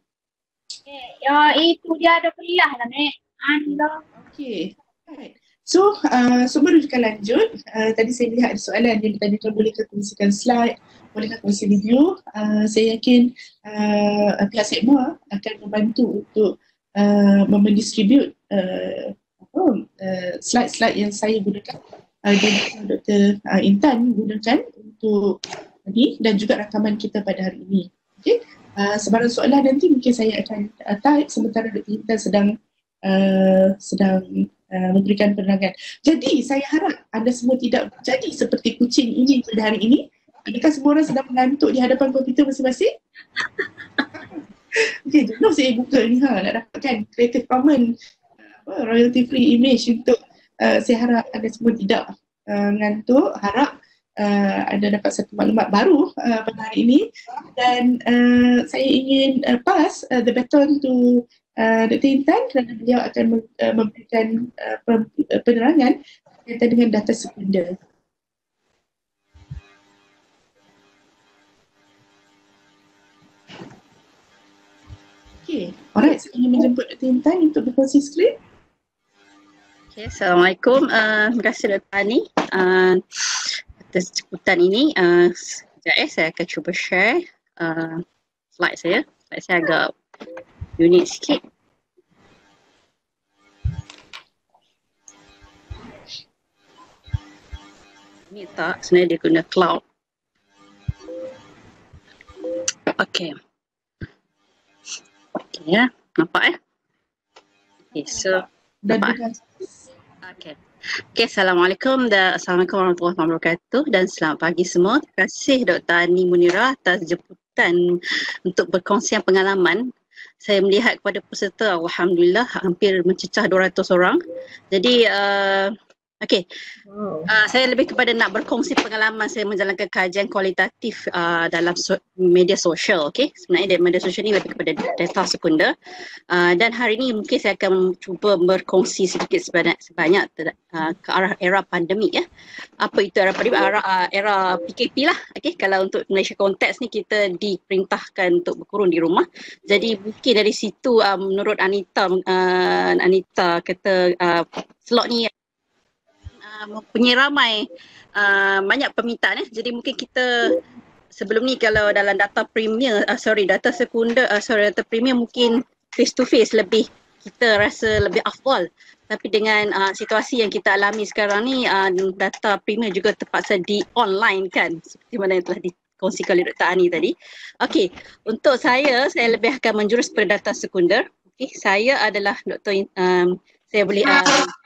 Okay. Ya itu dia ada kuliah lah Nek. Anda. Okay. Right. So, uh, semua rujukan lanjut. Uh, tadi saya lihat ada soalan yang ditanyakan bolehkah kongsikan slide, bolehkah kongsi video. Uh, saya yakin uh, pihak SEGMA akan membantu untuk uh, mendistribute uh, uh, slide-slide yang saya gunakan uh, dan Dr. Uh, Intan gunakan untuk tadi dan juga rakaman kita pada hari ini. Okay. Uh, sebarang soalan nanti mungkin saya akan uh, type sementara Dr. Intan sedang uh, sedang uh, memberikan penerangan. Jadi saya harap anda semua tidak jadi seperti kucing ini pada hari ini. Adakah semua orang sedang mengantuk di hadapan komputer masing-masing? okay, jenuh saya Google ni ha, nak dapatkan Creative Commons uh, royalty free image untuk uh, saya harap anda semua tidak uh, mengantuk. Harap uh, anda dapat satu maklumat baru uh, pada hari ini dan uh, saya ingin uh, pass uh, the baton to uh, Dr. Intan kerana beliau akan uh, memberikan uh, penerangan berkaitan dengan data sekunder. Okay, alright, saya ingin menjemput Dr. Intan untuk berkongsi skrin. Okay, Assalamualaikum. Uh, terima kasih Dr. Ani. Uh, atas jemputan ini. Uh, sekejap eh, saya akan cuba share uh, slide saya. Slide saya agak unik sikit. Ini tak, sebenarnya dia guna cloud. Okay. Okay ya, nampak eh? Okay, so nampak. Okay. Okay, Assalamualaikum dan Assalamualaikum warahmatullahi wabarakatuh dan selamat pagi semua. Terima kasih Dr. Ani Munira atas jemputan untuk berkongsian pengalaman. Saya melihat kepada peserta, Alhamdulillah hampir mencecah 200 orang. Jadi, uh, Okey. Wow. Uh, saya lebih kepada nak berkongsi pengalaman saya menjalankan kajian kualitatif uh, dalam so- media sosial. Okey. Sebenarnya media sosial ni lebih kepada data sekunder. Uh, dan hari ini mungkin saya akan cuba berkongsi sedikit sebanyak, sebanyak uh, ke arah era pandemik ya. Apa itu era pandemik? Era, uh, era PKP lah. Okey. Kalau untuk Malaysia konteks ni kita diperintahkan untuk berkurung di rumah. Jadi mungkin dari situ uh, menurut Anita uh, Anita kata uh, slot ni mempunyai ramai uh, banyak permintaan eh. Jadi mungkin kita sebelum ni kalau dalam data premier, uh, sorry data sekunder, uh, sorry data premier mungkin face to face lebih kita rasa lebih afdal. Tapi dengan uh, situasi yang kita alami sekarang ni uh, data premier juga terpaksa di online kan seperti mana yang telah dikongsikan oleh Dr. Ani tadi. Okey, untuk saya saya lebih akan menjurus pada data sekunder. Okey, saya adalah Dr. Um, saya boleh uh,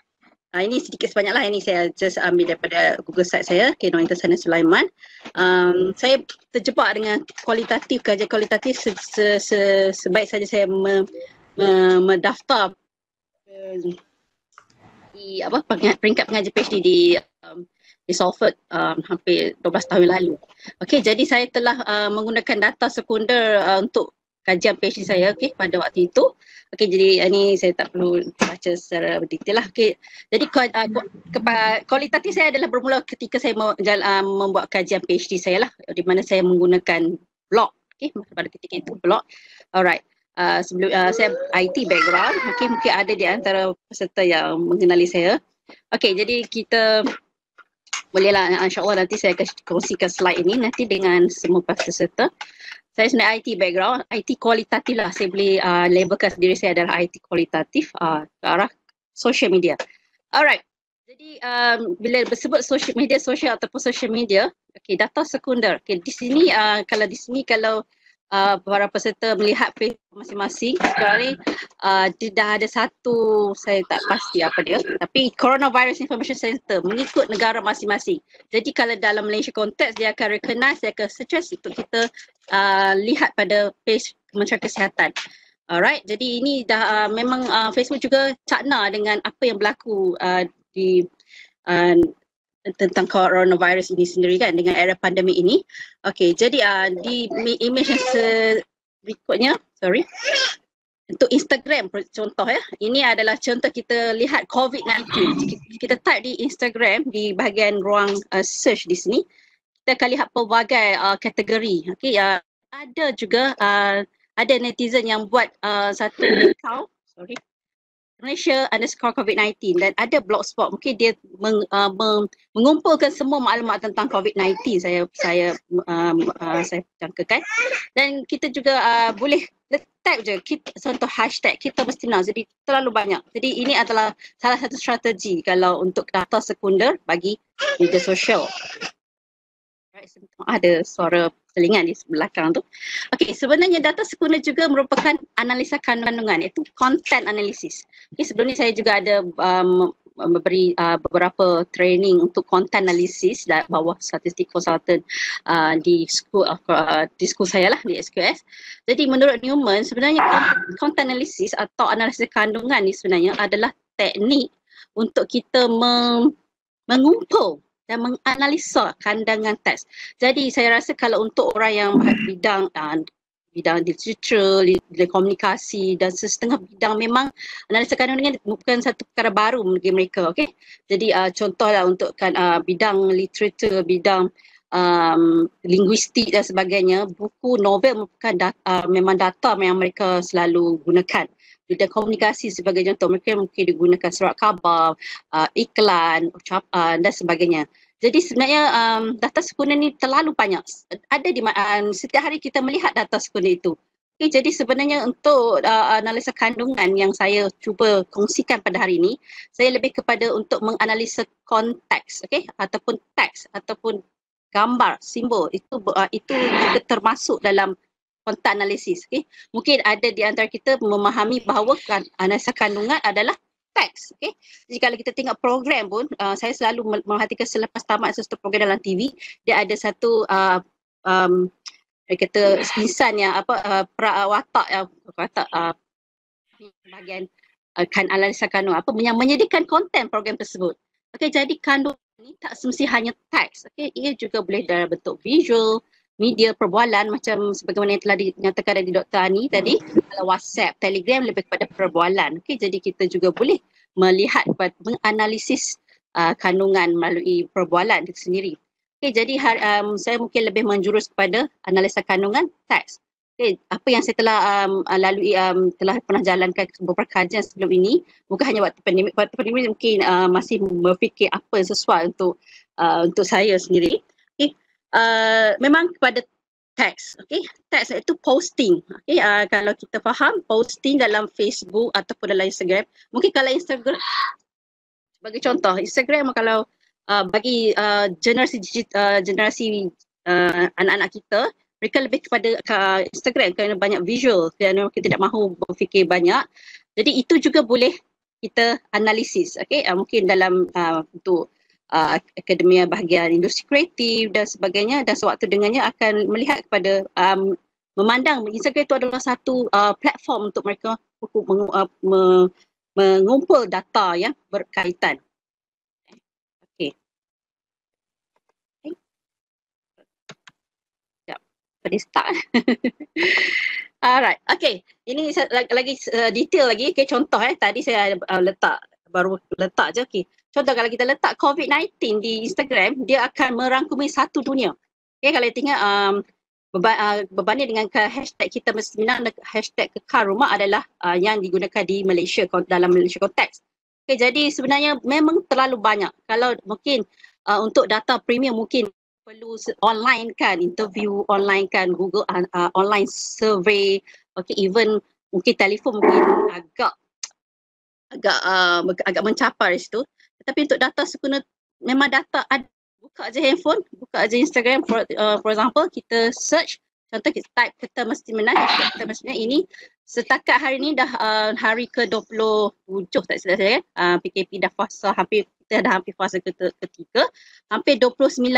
Uh, ini sedikit sebanyak lah ini saya just ambil daripada Google site saya Keno Intersana Sulaiman. Um, saya terjebak dengan kualitatif kajian kualitatif se, se, se, sebaik saja saya me, me, mendaftar di apa peringkat pengajar PhD di um, di Salford um, hampir 12 tahun lalu. Okey jadi saya telah uh, menggunakan data sekunder uh, untuk kajian PhD saya okay, pada waktu itu. Okey jadi ini saya tak perlu baca secara detail lah. Okey. Jadi uh, kualitatif saya adalah bermula ketika saya uh, membuat kajian PhD saya lah di mana saya menggunakan blog. Okey pada ketika itu blog. Alright. Uh, sebelum uh, saya IT background, okey mungkin ada di antara peserta yang mengenali saya. Okey jadi kita bolehlah insyaAllah nanti saya akan kongsikan slide ini nanti dengan semua peserta saya sebenarnya IT background, IT kualitatif lah saya boleh uh, labelkan diri saya adalah IT kualitatif uh, ke arah social media. Alright, jadi um, bila bersebut social media sosial ataupun social media, okay, data sekunder. Okay, di sini uh, kalau di sini kalau uh, para peserta melihat Facebook masing-masing. Sekarang ni uh, dia dah ada satu saya tak pasti apa dia. Tapi Coronavirus Information Center mengikut negara masing-masing. Jadi kalau dalam Malaysia konteks dia akan recognize dia akan suggest untuk kita uh, lihat pada page Kementerian Kesihatan. Alright, jadi ini dah uh, memang uh, Facebook juga cakna dengan apa yang berlaku uh, di uh, tentang coronavirus ini sendiri kan dengan era pandemik ini. Okey, jadi uh, di image yang berikutnya, sorry. Untuk Instagram contoh ya. Ini adalah contoh kita lihat COVID-19. Kita type di Instagram di bahagian ruang uh, search di sini. Kita akan lihat pelbagai uh, kategori. Okey, uh, ada juga uh, ada netizen yang buat uh, satu account, sorry. Malaysia underscore COVID-19 dan ada blogspot mungkin dia meng, uh, meng, mengumpulkan semua maklumat tentang COVID-19 saya saya um, uh, saya jangkakan. Dan kita juga uh, boleh letak je kita, contoh hashtag kita mesti nak. Jadi terlalu banyak. Jadi ini adalah salah satu strategi kalau untuk data sekunder bagi media sosial ada suara selingan di belakang tu. Okey, sebenarnya data sekunder juga merupakan analisa kandungan iaitu content analysis. Okey, sebelum ni saya juga ada um, memberi uh, beberapa training untuk content analysis di bawah statistik consultant uh, di school of, uh, di school saya lah di SQS. Jadi menurut Newman sebenarnya content analysis atau analisis kandungan ni sebenarnya adalah teknik untuk kita mem- mengumpul dan menganalisa kandangan teks. Jadi saya rasa kalau untuk orang yang bidang uh, bidang literature, bidang komunikasi dan setengah bidang memang analisa kandungan bukan satu perkara baru bagi mereka. Okay? Jadi uh, contohlah untuk kan, uh, bidang literature, bidang um, linguistik dan sebagainya, buku novel merupakan data, uh, memang data yang mereka selalu gunakan bidang komunikasi sebagai contoh mereka mungkin digunakan surat khabar, uh, iklan, ucapan dan sebagainya. Jadi sebenarnya um, data sekunder ni terlalu banyak. Ada di um, setiap hari kita melihat data sekunder itu. Okay, jadi sebenarnya untuk uh, analisa kandungan yang saya cuba kongsikan pada hari ini, saya lebih kepada untuk menganalisa konteks, okay, ataupun teks ataupun gambar, simbol itu uh, itu juga termasuk dalam kontak analisis. Okay. Mungkin ada di antara kita memahami bahawa kan, analisa kandungan adalah teks. Okay. Jadi kalau kita tengok program pun, uh, saya selalu merhatikan selepas tamat sesuatu program dalam TV, dia ada satu uh, um, kata insan yang apa uh, pra, uh, watak yang uh, watak uh, bahagian uh, kan analisa kandungan apa yang menyediakan konten program tersebut. Okey jadi kandungan ini tak semesti hanya teks. Okey ia juga boleh dalam bentuk visual, media perbualan macam sebagaimana yang telah dinyatakan dari Dr. Ani tadi kalau WhatsApp, Telegram lebih kepada perbualan. Okey, jadi kita juga boleh melihat menganalisis uh, kandungan melalui perbualan itu sendiri. Okey, jadi um, saya mungkin lebih menjurus kepada analisa kandungan teks. Okey, apa yang saya telah um, lalui um, telah pernah jalankan beberapa kajian sebelum ini, bukan hanya waktu pandemik, waktu pandemik mungkin uh, masih berfikir apa sesuai untuk uh, untuk saya sendiri uh, memang kepada teks, okay? Teks itu posting, okay? Uh, kalau kita faham posting dalam Facebook ataupun dalam Instagram, mungkin kalau Instagram sebagai contoh, Instagram kalau uh, bagi uh, generasi uh, generasi uh, anak-anak kita, mereka lebih kepada uh, Instagram kerana banyak visual kerana mereka tidak mahu berfikir banyak. Jadi itu juga boleh kita analisis, okay? Uh, mungkin dalam uh, untuk uh, akademia bahagian industri kreatif dan sebagainya dan sewaktu dengannya akan melihat kepada um, memandang Instagram itu adalah satu uh, platform untuk mereka meng, uh, me, mengumpul data yang berkaitan. Pada start. <laughs> Alright. Okay. Ini lagi, lagi uh, detail lagi. Okay, contoh eh. Tadi saya uh, letak baru letak je. Okay. Contoh kalau kita letak COVID-19 di Instagram, dia akan merangkumi satu dunia. Okay, kalau tengok um, beban, uh, dengan ke hashtag kita menang hashtag kekal rumah adalah uh, yang digunakan di Malaysia dalam Malaysia konteks. Okay, jadi sebenarnya memang terlalu banyak. Kalau mungkin uh, untuk data premium mungkin perlu online kan, interview online kan, Google uh, uh, online survey, okay, even mungkin telefon mungkin agak agak uh, agak mencapai situ. Tetapi untuk data sekunder memang data ada. Buka aja handphone, buka aja Instagram. For, uh, for example kita search contoh kita type kita mesti menang kita mesti menang ini setakat hari ini dah uh, hari ke-27 tak silap saya uh, PKP dah fasa hampir kita dah hampir fasa ketiga hampir 29,000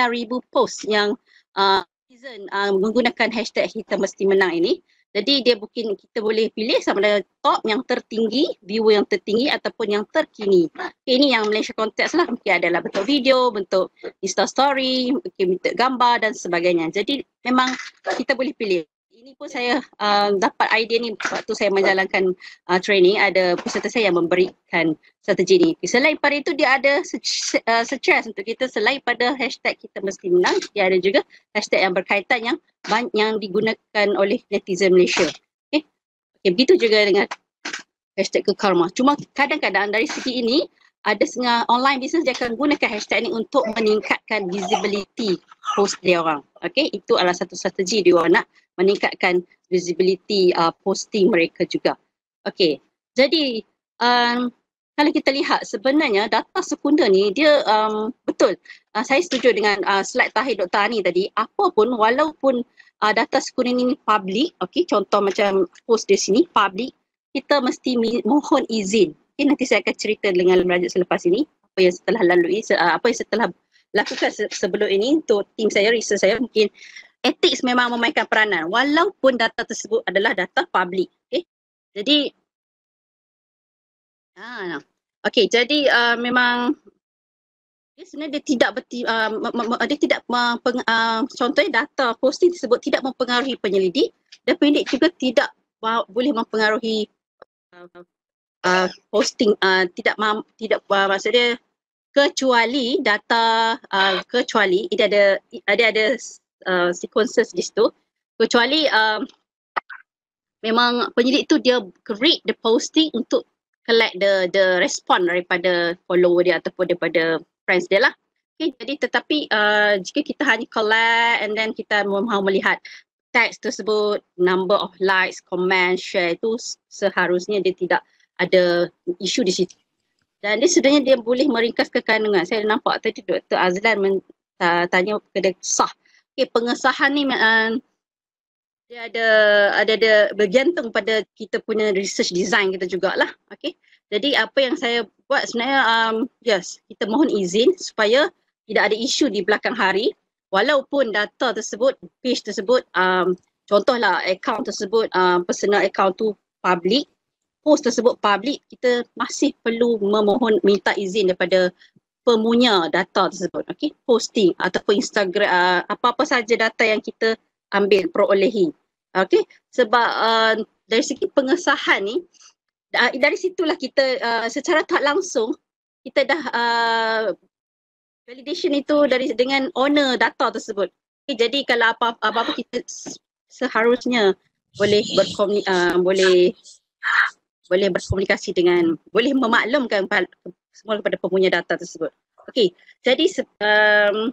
post yang uh, uh, menggunakan hashtag kita mesti menang ini jadi dia mungkin kita boleh pilih sama ada top yang tertinggi, viewer yang tertinggi ataupun yang terkini. Okay, ini yang Malaysia konteks lah. Mungkin adalah bentuk video, bentuk Insta story, mungkin bentuk gambar dan sebagainya. Jadi memang kita boleh pilih ini pun saya uh, dapat idea ni waktu saya menjalankan uh, training ada peserta saya yang memberikan strategi ni. Selain pada itu dia ada uh, suggest untuk kita selain pada hashtag kita mesti menang dia ada juga hashtag yang berkaitan yang yang digunakan oleh netizen Malaysia. Okay. okay begitu juga dengan hashtag kekarma. Cuma kadang-kadang dari segi ini ada setengah online business dia akan gunakan hashtag ni untuk meningkatkan visibility post dia orang. Okay, itu adalah satu strategi dia orang nak meningkatkan visibility uh, posting mereka juga. Okay, jadi um, kalau kita lihat sebenarnya data sekunder ni dia um, betul. Uh, saya setuju dengan uh, slide terakhir Dr. Ani tadi. Apapun walaupun uh, data sekunder ni public, okay, contoh macam post di sini public, kita mesti mohon izin. Okay, nanti saya akan cerita dengan merajuk selepas ini apa yang setelah lalui, uh, apa yang setelah lakukan sebelum ini untuk tim saya, research saya mungkin ethics memang memainkan peranan walaupun data tersebut adalah data public. Okay. Jadi, ah, okay, jadi uh, memang dia sebenarnya dia tidak berti, uh, dia tidak mempeng, uh, contohnya data posting tersebut tidak mempengaruhi penyelidik dan penyelidik juga tidak boleh mempengaruhi uh, uh, posting uh, tidak mam, tidak uh, maksudnya kecuali data uh, kecuali ini ada ada ada uh, sequences di situ kecuali uh, memang penyelidik tu dia create the posting untuk collect the the respond daripada follower dia ataupun daripada friends dia lah okay, jadi tetapi uh, jika kita hanya collect and then kita mahu melihat teks tersebut number of likes comment share itu seharusnya dia tidak ada isu di situ dan dia sebenarnya dia boleh meringkaskan kandungan. Saya nampak tadi Dr. Azlan men, uh, tanya kepada sah. Okay, pengesahan ni uh, dia ada ada ada bergantung pada kita punya research design kita jugalah. Okay. Jadi apa yang saya buat sebenarnya um, yes, kita mohon izin supaya tidak ada isu di belakang hari walaupun data tersebut, page tersebut um, contohlah account tersebut um, personal account tu public post tersebut public, kita masih perlu memohon minta izin daripada pemunya data tersebut. Okay, posting ataupun Instagram, uh, apa-apa saja data yang kita ambil perolehi. Okay, sebab uh, dari segi pengesahan ni, uh, dari situlah kita uh, secara tak langsung, kita dah uh, validation itu dari dengan owner data tersebut. Okay, jadi kalau apa-apa kita seharusnya boleh berkomunikasi, uh, boleh boleh berkomunikasi dengan boleh memaklumkan semua kepada pemunya data tersebut. Okey, jadi um,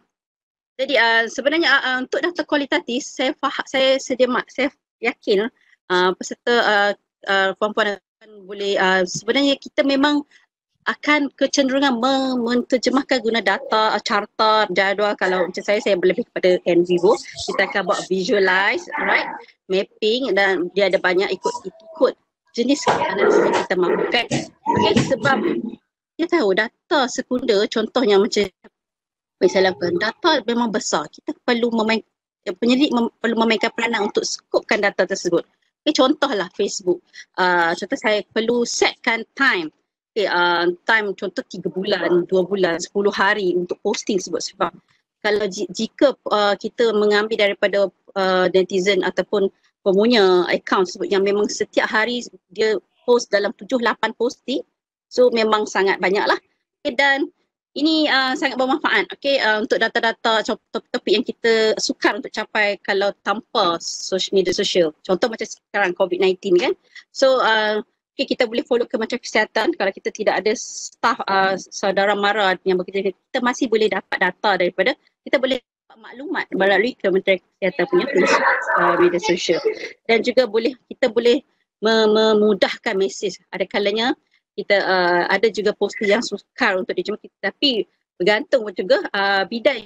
jadi uh, sebenarnya uh, untuk data kualitatif saya faham saya sedia mak saya yakin uh, peserta uh, uh, puan-puan boleh uh, sebenarnya kita memang akan kecenderungan menterjemahkan guna data, uh, carta, jadual kalau macam saya, saya lebih kepada NVivo. Kita akan buat visualize, right? Mapping dan dia ada banyak ikut-ikut jenis analisis yang kita mahukan. Okay, sebab kita tahu data sekunder contohnya macam misalnya data memang besar. Kita perlu memain, penyelidik mem, perlu memainkan peranan untuk skupkan data tersebut. Okay, contohlah Facebook. Uh, contoh saya perlu setkan time. Okay, uh, time contoh tiga bulan, dua bulan, sepuluh hari untuk posting sebut sebab kalau jika uh, kita mengambil daripada uh, netizen ataupun pemunya account sebut yang memang setiap hari dia post dalam 7-8 posting so memang sangat banyak lah okay, dan ini uh, sangat bermanfaat. Okay, uh, untuk data-data topik-topik yang kita sukar untuk capai kalau tanpa social media sosial. Contoh macam sekarang COVID-19 kan. So uh, okay, kita boleh follow Kementerian Kesihatan kalau kita tidak ada staff uh, saudara mara yang bekerja. Kita masih boleh dapat data daripada kita boleh maklumat melalui Kementerian Kesihatan punya uh, media sosial. Dan juga boleh kita boleh memudahkan mesej. Ada kalanya kita uh, ada juga poster yang sukar untuk dijumpa kita tapi bergantung juga uh, bidang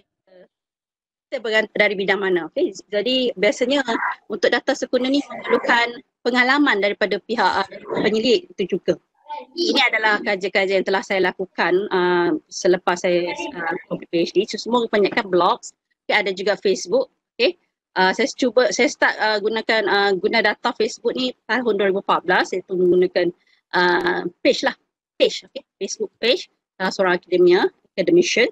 kita bergantung dari bidang mana okay? jadi biasanya untuk data sekunder ni memerlukan pengalaman daripada pihak uh, penyelidik itu juga ini adalah kajian-kajian yang telah saya lakukan uh, selepas saya uh, PhD. So, semua kebanyakan blogs okay, ada juga Facebook okay. Uh, saya cuba saya start uh, gunakan uh, guna data Facebook ni tahun 2014 iaitu menggunakan uh, page lah. Page okay. Facebook page uh, seorang akademia academician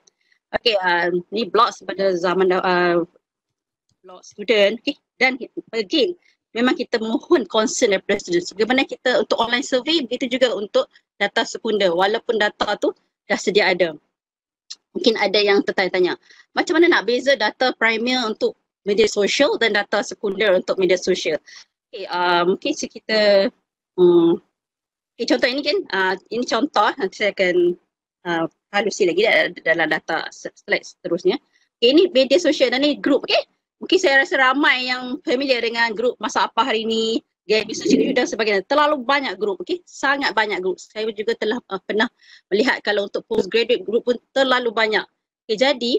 okay, uh, ni blog pada zaman uh, blog student okay. dan again memang kita mohon concern daripada student. Bagaimana kita untuk online survey begitu juga untuk data sekunder walaupun data tu dah sedia ada. Mungkin ada yang tertanya-tanya macam mana nak beza data primer untuk media sosial dan data sekunder untuk media sosial? Okay, uh, mungkin kita um, okay, contoh ini kan uh, ini contoh nanti saya akan uh, halusi lagi dalam data slide seterusnya okay, ini media sosial dan ini grup okay? mungkin saya rasa ramai yang familiar dengan grup masa apa hari ini gaya business review dan sebagainya. Terlalu banyak grup, okay? Sangat banyak grup. Saya juga telah uh, pernah melihat kalau untuk postgraduate grup pun terlalu banyak. Okay, jadi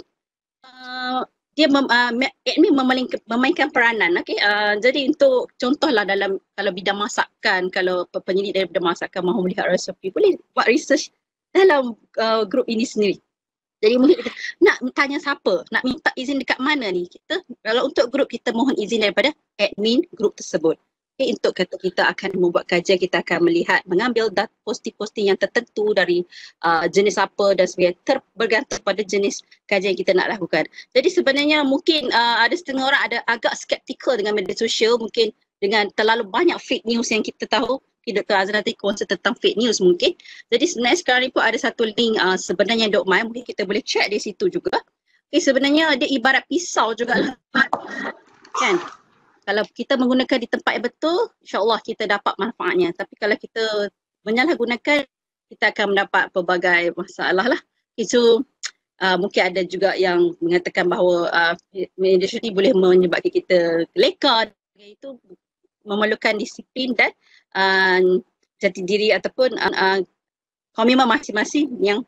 uh, dia mem, uh, admin memainkan, memainkan peranan okay? uh, jadi untuk contohlah dalam kalau bidang masakan kalau penyelidik bidang masakan mahu melihat resepi boleh buat research dalam uh, grup ini sendiri jadi mungkin kita nak tanya siapa, nak minta izin dekat mana ni? Kita kalau untuk grup kita mohon izin daripada admin grup tersebut. Untuk kata kita akan membuat kajian, kita akan melihat, mengambil posting-posting yang tertentu dari uh, jenis apa dan sebagainya ter- bergantung pada jenis kajian yang kita nak lakukan. Jadi sebenarnya mungkin uh, ada setengah orang ada agak skeptikal dengan media sosial, mungkin dengan terlalu banyak fake news yang kita tahu, Dr. Azra nanti kongsi tentang fake news mungkin. Jadi sebenarnya sekarang ni pun ada satu link uh, sebenarnya Dok Mai, mungkin kita boleh check di situ juga. Okay, sebenarnya dia ibarat pisau juga lah. kan? Kalau kita menggunakan di tempat yang betul, insyaAllah kita dapat manfaatnya. Tapi kalau kita menyalahgunakan, kita akan mendapat pelbagai masalah lah. Okay, so, uh, mungkin ada juga yang mengatakan bahawa uh, media sosial ni boleh menyebabkan kita leka. Itu memerlukan disiplin dan uh, jati diri ataupun uh, uh, komitmen masing-masing yang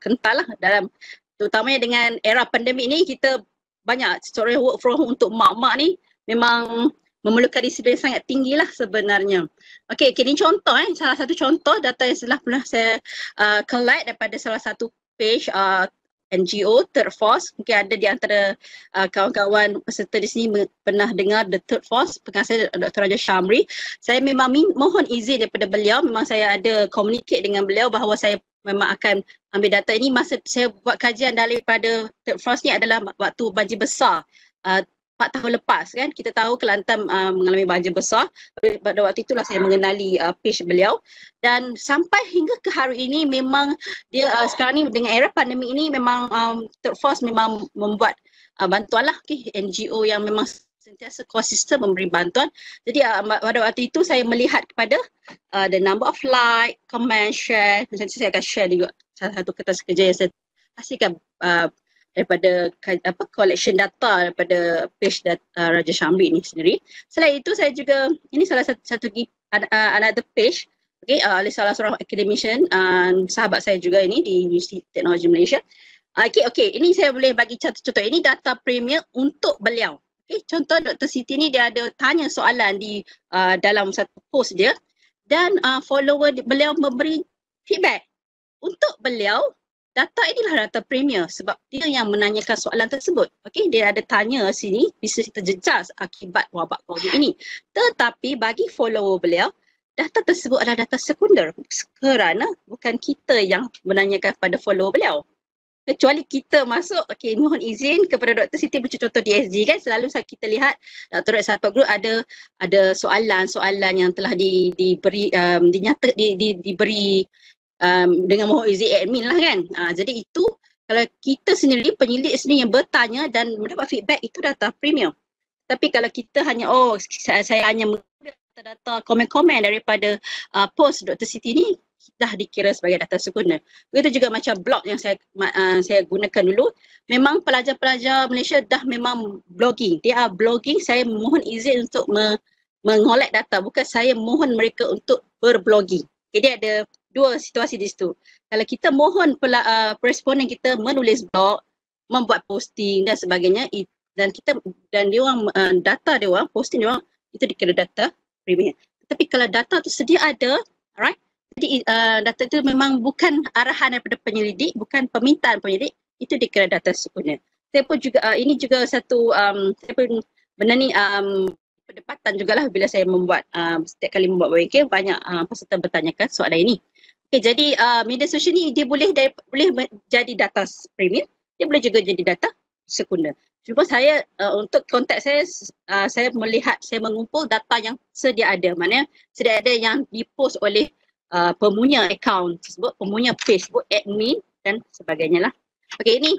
kental lah dalam terutamanya dengan era pandemik ni kita banyak seorang work from home untuk mak-mak ni memang memerlukan disiplin sangat tinggi lah sebenarnya. Okey, okay, ini contoh eh, salah satu contoh data yang telah pernah saya uh, collect daripada salah satu page uh, NGO Third Force. Mungkin ada di antara uh, kawan-kawan peserta di sini pernah dengar The Third Force pengasas Dr. Raja Shamri. Saya memang mohon izin daripada beliau. Memang saya ada communicate dengan beliau bahawa saya memang akan ambil data ini. Masa saya buat kajian daripada Third Force ni adalah waktu banjir besar. Uh, 4 tahun lepas kan kita tahu Kelantan uh, mengalami banjir besar pada waktu itulah saya mengenali uh, page beliau dan sampai hingga ke hari ini memang dia uh, sekarang ni dengan era pandemik ini memang um, Third Force memang membuat uh, bantuan lah okay, NGO yang memang sentiasa konsisten memberi bantuan. Jadi uh, pada waktu itu saya melihat kepada uh, the number of like, comment, share. Nanti saya akan share juga salah satu kertas kerja yang saya hasilkan uh, daripada apa collection data daripada page data uh, Raja Syamri ni sendiri. Selain itu saya juga ini salah satu satu uh, another page okay uh, oleh salah seorang academician uh, sahabat saya juga ini di Universiti Teknologi Malaysia. Uh, okay, okay. Ini saya boleh bagi contoh-contoh. Ini data premier untuk beliau. Okay, contoh Dr. Siti ni dia ada tanya soalan di uh, dalam satu post dia dan uh, follower beliau memberi feedback. Untuk beliau, data inilah data premier sebab dia yang menanyakan soalan tersebut. Okey, dia ada tanya sini bisnes terjejas akibat wabak COVID ini. Tetapi bagi follower beliau, data tersebut adalah data sekunder kerana bukan kita yang menanyakan pada follower beliau. Kecuali kita masuk, okey, mohon izin kepada Dr. Siti macam contoh DSG kan, selalu kita lihat Dr. Red Group ada ada soalan-soalan yang telah di, diberi, um, dinyata, di, di, diberi um, dengan mohon izin admin lah kan. Uh, jadi itu kalau kita sendiri penyelidik sendiri yang bertanya dan mendapat feedback itu data premium. Tapi kalau kita hanya oh saya, saya hanya data-data komen-komen daripada uh, post Dr. Siti ni dah dikira sebagai data sekunder. Begitu juga macam blog yang saya uh, saya gunakan dulu. Memang pelajar-pelajar Malaysia dah memang blogging. Dia are blogging. Saya mohon izin untuk me, mengolek data. Bukan saya mohon mereka untuk berblogging. Jadi ada dua situasi di situ. Kalau kita mohon pela, uh, responden kita menulis blog, membuat posting dan sebagainya dan kita dan dia orang uh, data dia orang posting dia orang itu dikira data premium. Tapi kalau data tu sedia ada, alright? Jadi uh, data itu memang bukan arahan daripada penyelidik, bukan permintaan penyelidik, itu dikira data sekunder. Saya pun juga uh, ini juga satu um, saya pun benda ni um, perdebatan jugalah bila saya membuat um, setiap kali membuat WK banyak uh, peserta bertanyakan soalan ini. Okay, jadi uh, media sosial ni dia boleh dari, boleh jadi data premium, dia boleh juga jadi data sekunder. Cuma saya uh, untuk konteks saya uh, saya melihat saya mengumpul data yang sedia ada. Maknanya sedia ada yang dipost oleh uh, pemunya akaun tersebut, pemunya Facebook, admin dan sebagainya lah. Okey ini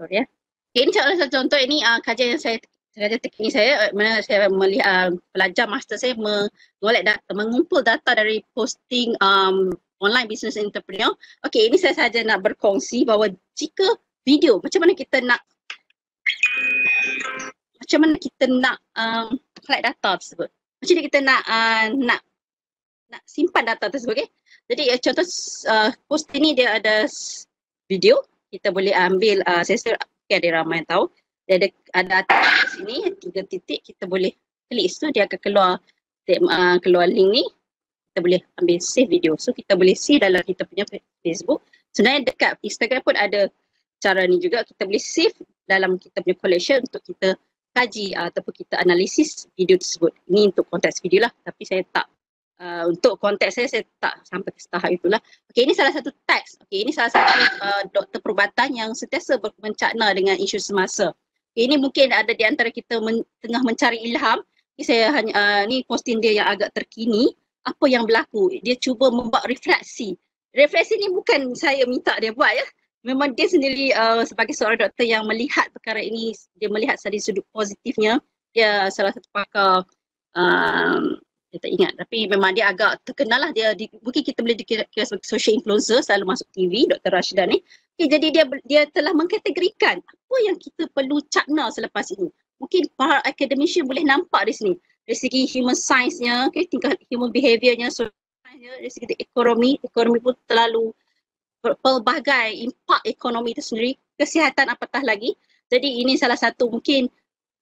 Sorry ya. Okay, ini satu contoh ini uh, kajian yang saya Sengaja teknik saya, mana saya melihat uh, pelajar master saya mengolek data, mengumpul data dari posting um, online business entrepreneur. Okey, ini saya saja nak berkongsi bahawa jika video, macam mana kita nak macam mana kita nak um, collect data tersebut. Macam mana kita nak uh, nak nak simpan data tersebut. Okay? Jadi uh, contoh uh, post ini dia ada video. Kita boleh ambil, uh, saya rasa okay, ada ramai yang tahu. Dia ada, ada atas sini, tiga titik kita boleh klik tu dia akan keluar uh, keluar link ni. Kita boleh ambil save video. So kita boleh see dalam kita punya Facebook. Sebenarnya dekat Instagram pun ada cara ni juga. Kita boleh save dalam kita punya collection untuk kita kaji uh, ataupun kita analisis video tersebut. Ini untuk konteks video lah tapi saya tak uh, untuk konteks saya saya tak sampai ke tahap itulah. Okey ini salah satu teks. Okey ini salah satu uh, doktor perubatan yang sentiasa mencakna dengan isu semasa. Ini mungkin ada di antara kita men- tengah mencari ilham. Saya hanya uh, ni posting dia yang agak terkini. Apa yang berlaku? Dia cuba membuat refleksi. Refleksi ni bukan saya minta dia buat ya memang dia sendiri uh, sebagai seorang doktor yang melihat perkara ini dia melihat dari sudut positifnya dia salah satu pakar um, saya tak ingat tapi memang dia agak terkenal lah dia di, mungkin kita boleh dikira sebagai social influencer selalu masuk TV Dr. Rashidah ni okay, jadi dia dia telah mengkategorikan apa yang kita perlu cakna selepas ini. Mungkin para academician boleh nampak di sini. Dari segi human science-nya okay, tingkah human behaviour-nya so, dari segi ekonomi ekonomi pun terlalu pelbagai impak ekonomi itu sendiri, kesihatan apatah lagi. Jadi ini salah satu mungkin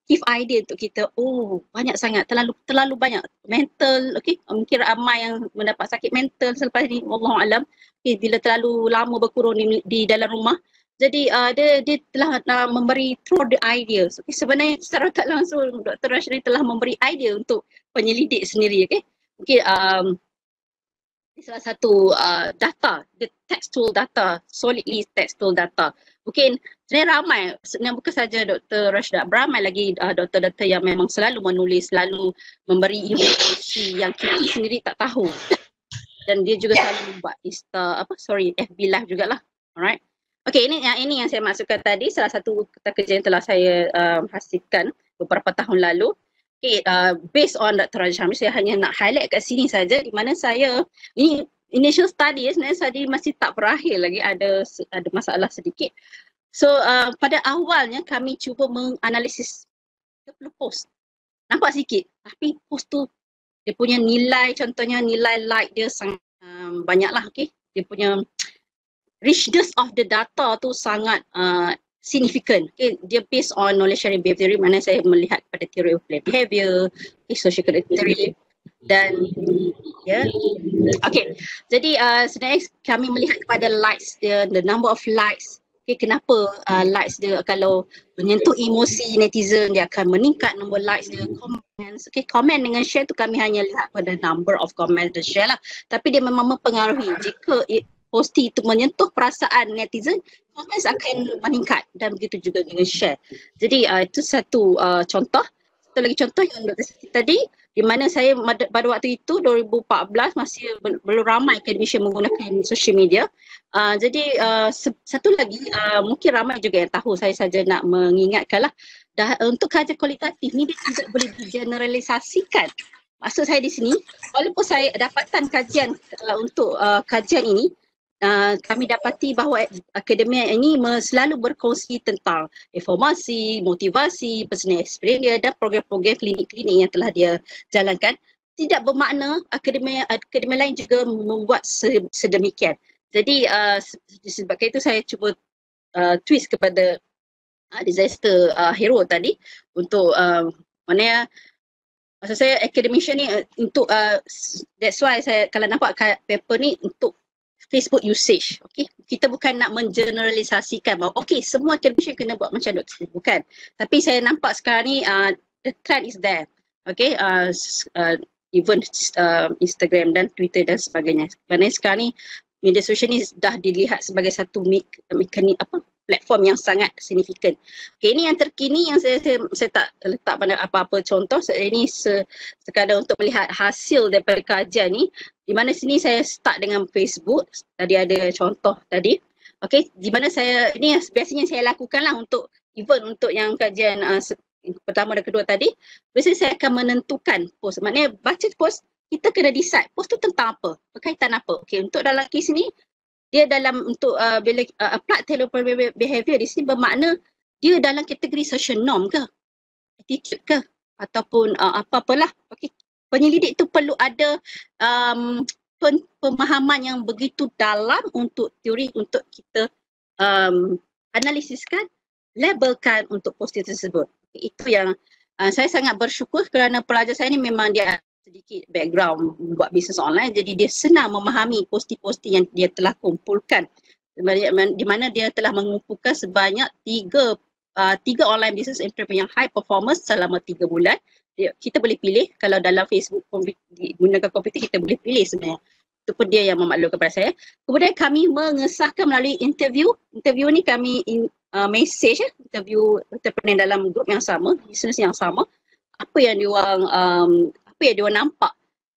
give idea untuk kita. Oh, banyak sangat, terlalu terlalu banyak mental, okey. Mungkin ramai yang mendapat sakit mental selepas ini, wallahu alam. Okay, bila terlalu lama berkurung di, di dalam rumah. Jadi uh, dia dia telah uh, memberi through the ideas. Okay, sebenarnya secara tak langsung Dr. Rashidi telah memberi idea untuk penyelidik sendiri, okey. Mungkin um, salah satu uh, data, the textual data, solidly textual data. Mungkin sebenarnya ramai, sebenarnya bukan saja Dr. Rashida, ramai lagi uh, doktor-doktor yang memang selalu menulis, selalu memberi informasi yang kita sendiri tak tahu. Dan dia juga selalu buat Insta, apa, sorry, FB Live jugalah. Alright. Okay, ini yang ini yang saya maksudkan tadi, salah satu kerja yang telah saya uh, hasilkan beberapa tahun lalu okay, uh, based on Dr. Raja Hamid, saya hanya nak highlight kat sini saja di mana saya, ini initial study sebenarnya study masih tak berakhir lagi, ada ada masalah sedikit. So uh, pada awalnya kami cuba menganalisis 30 post. Nampak sikit tapi post tu dia punya nilai contohnya nilai like dia sangat um, banyak lah okay. Dia punya richness of the data tu sangat uh, significant. Okay, dia based on knowledge sharing behavior theory mana saya melihat pada theory of behavior, okay, social theory dan ya. Yeah. Okay, jadi uh, sebenarnya kami melihat kepada likes dia, the number of likes. Okay, kenapa uh, likes dia kalau menyentuh emosi netizen dia akan meningkat nombor likes dia, comments. Okay, comment dengan share tu kami hanya lihat pada number of comments dan share lah. Tapi dia memang mempengaruhi jika posting itu menyentuh perasaan netizen, comments akan meningkat dan begitu juga dengan share. Jadi uh, itu satu uh, contoh. Satu lagi contoh yang Dr. Siti tadi, di mana saya pada waktu itu 2014 masih belum ramai academician menggunakan social media. Uh, jadi uh, satu lagi uh, mungkin ramai juga yang tahu saya saja nak mengingatkanlah dah untuk kajian kualitatif ni dia tidak boleh digeneralisasikan. Maksud saya di sini, walaupun saya dapatkan kajian uh, untuk uh, kajian ini, uh, kami dapati bahawa akademia ini selalu berkongsi tentang informasi, motivasi, personal experience dan program-program klinik-klinik yang telah dia jalankan. Tidak bermakna akademia akademia lain juga membuat sedemikian. Jadi uh, disebabkan itu saya cuba uh, twist kepada uh, disaster uh, hero tadi untuk uh, mana Maksud saya academician ni uh, untuk uh, that's why saya kalau nampak paper ni untuk Facebook usage. Okay, kita bukan nak mengeneralisasikan bahawa okay semua television kena buat macam doktor. Bukan. Tapi saya nampak sekarang ni uh, the trend is there. Okay, uh, uh, even uh, Instagram dan Twitter dan sebagainya. Kerana sekarang ni media sosial ni dah dilihat sebagai satu mekanik apa platform yang sangat signifikan. Okay, ini yang terkini yang saya, saya, saya tak letak pada apa-apa contoh. Saya ini se, sekadar untuk melihat hasil daripada kajian ni. Di mana sini saya start dengan Facebook. Tadi ada contoh tadi. Okay, di mana saya, ini biasanya saya lakukan lah untuk event untuk yang kajian uh, pertama dan kedua tadi. Biasanya saya akan menentukan post. Maknanya baca post, kita kena decide post tu tentang apa, berkaitan apa. Okay, untuk dalam kes ni, dia dalam untuk uh, bila uh, applied behavior di sini bermakna dia dalam kategori social norm ke? attitude ke ataupun uh, apa-apalah. Okay. Penyelidik tu perlu ada um, pen- pemahaman yang begitu dalam untuk teori untuk kita um, analisiskan, labelkan untuk posting tersebut. Itu yang uh, saya sangat bersyukur kerana pelajar saya ni memang dia sedikit background buat bisnes online jadi dia senang memahami posting-posting yang dia telah kumpulkan. Di mana dia telah mengumpulkan sebanyak tiga uh, tiga online business entrepreneur yang high performance selama tiga bulan. Dia, kita boleh pilih kalau dalam Facebook gunakan komputer kita boleh pilih sebenarnya. Itu pun dia yang memaklumkan kepada saya. Kemudian kami mengesahkan melalui interview. Interview ni kami in, uh, message eh, interview entrepreneur dalam grup yang sama business yang sama. Apa yang dia orang um, apa yang dia orang nampak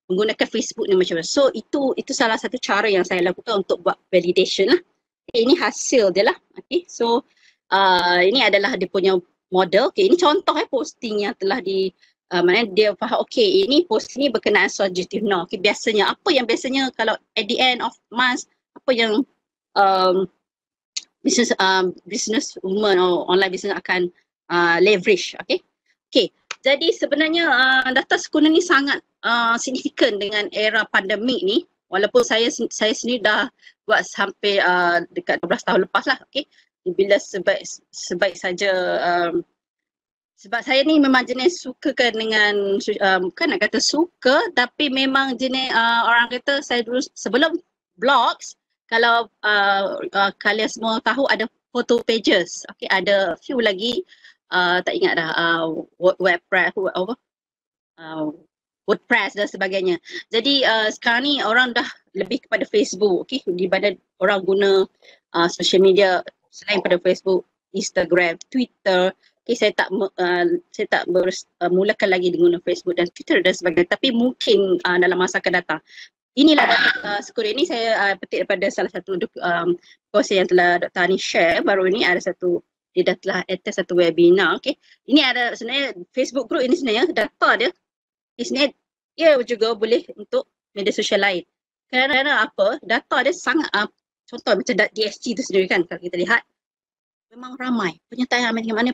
menggunakan Facebook ni macam mana. So itu itu salah satu cara yang saya lakukan untuk buat validation lah. Okay, ini hasil dia lah. Okay, so uh, ini adalah dia punya model. Okay, ini contoh eh posting yang telah di uh, mana dia faham okay ini post ni berkenaan subjective no. Okay, biasanya apa yang biasanya kalau at the end of month apa yang um, business um, business woman or online business akan uh, leverage. Okay, okay. Jadi sebenarnya uh, data sekunder ni sangat uh, signifikan dengan era pandemik ni walaupun saya saya sendiri dah buat sampai uh, dekat 12 tahun lepas lah okay. Bila sebaik sebaik saja um, sebab saya ni memang jenis suka kan dengan um, kan nak kata suka tapi memang jenis uh, orang kata saya dulu sebelum blogs kalau uh, uh, kalian semua tahu ada photo pages okay ada few lagi uh, tak ingat dah uh, WordPress apa uh, WordPress dan sebagainya. Jadi uh, sekarang ni orang dah lebih kepada Facebook, okay? Di mana orang guna uh, social media selain pada Facebook, Instagram, Twitter. Okay, saya tak uh, saya tak ber, uh, mulakan lagi dengan Facebook dan Twitter dan sebagainya. Tapi mungkin uh, dalam masa akan datang. Inilah uh, skor ini saya uh, petik daripada salah satu um, kursus yang telah Dr. Ani share baru ini ada satu dia dah telah attend satu webinar okay. Ini ada sebenarnya Facebook group ini sebenarnya data dia sebenarnya ia juga boleh untuk media sosial lain. Kerana apa? Data dia sangat uh, contoh macam DSG tu sendiri kan kalau kita lihat memang ramai. Penyertaan yang mana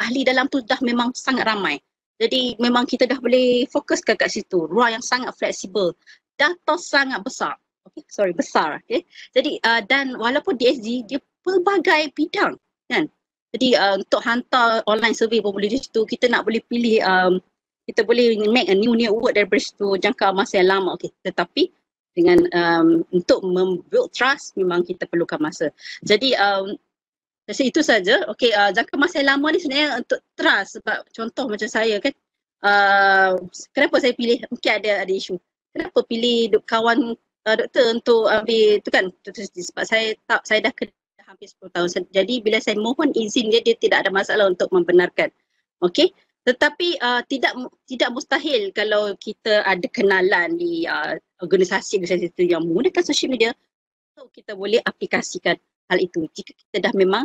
ahli dalam tu dah memang sangat ramai. Jadi memang kita dah boleh fokuskan kat situ. Ruang yang sangat fleksibel. Data sangat besar. Okay, sorry besar. Okay. Jadi uh, dan walaupun DSG dia pelbagai bidang kan. Jadi uh, untuk hantar online survey pun boleh di situ. Kita nak boleh pilih, um, kita boleh make a new new word daripada situ jangka masa yang lama. Okay. Tetapi dengan um, untuk membuild trust memang kita perlukan masa. Jadi um, jadi itu saja. Okay, uh, jangka masa yang lama ni sebenarnya untuk trust sebab contoh macam saya kan. Uh, kenapa saya pilih, mungkin ada ada isu. Kenapa pilih kawan uh, doktor untuk ambil tu kan sebab saya tak saya dah kena hampir 10 tahun. Jadi bila saya mohon izin dia, dia tidak ada masalah untuk membenarkan. Okey. Tetapi uh, tidak tidak mustahil kalau kita ada kenalan di uh, organisasi-organisasi itu yang menggunakan social media, so kita boleh aplikasikan hal itu jika kita dah memang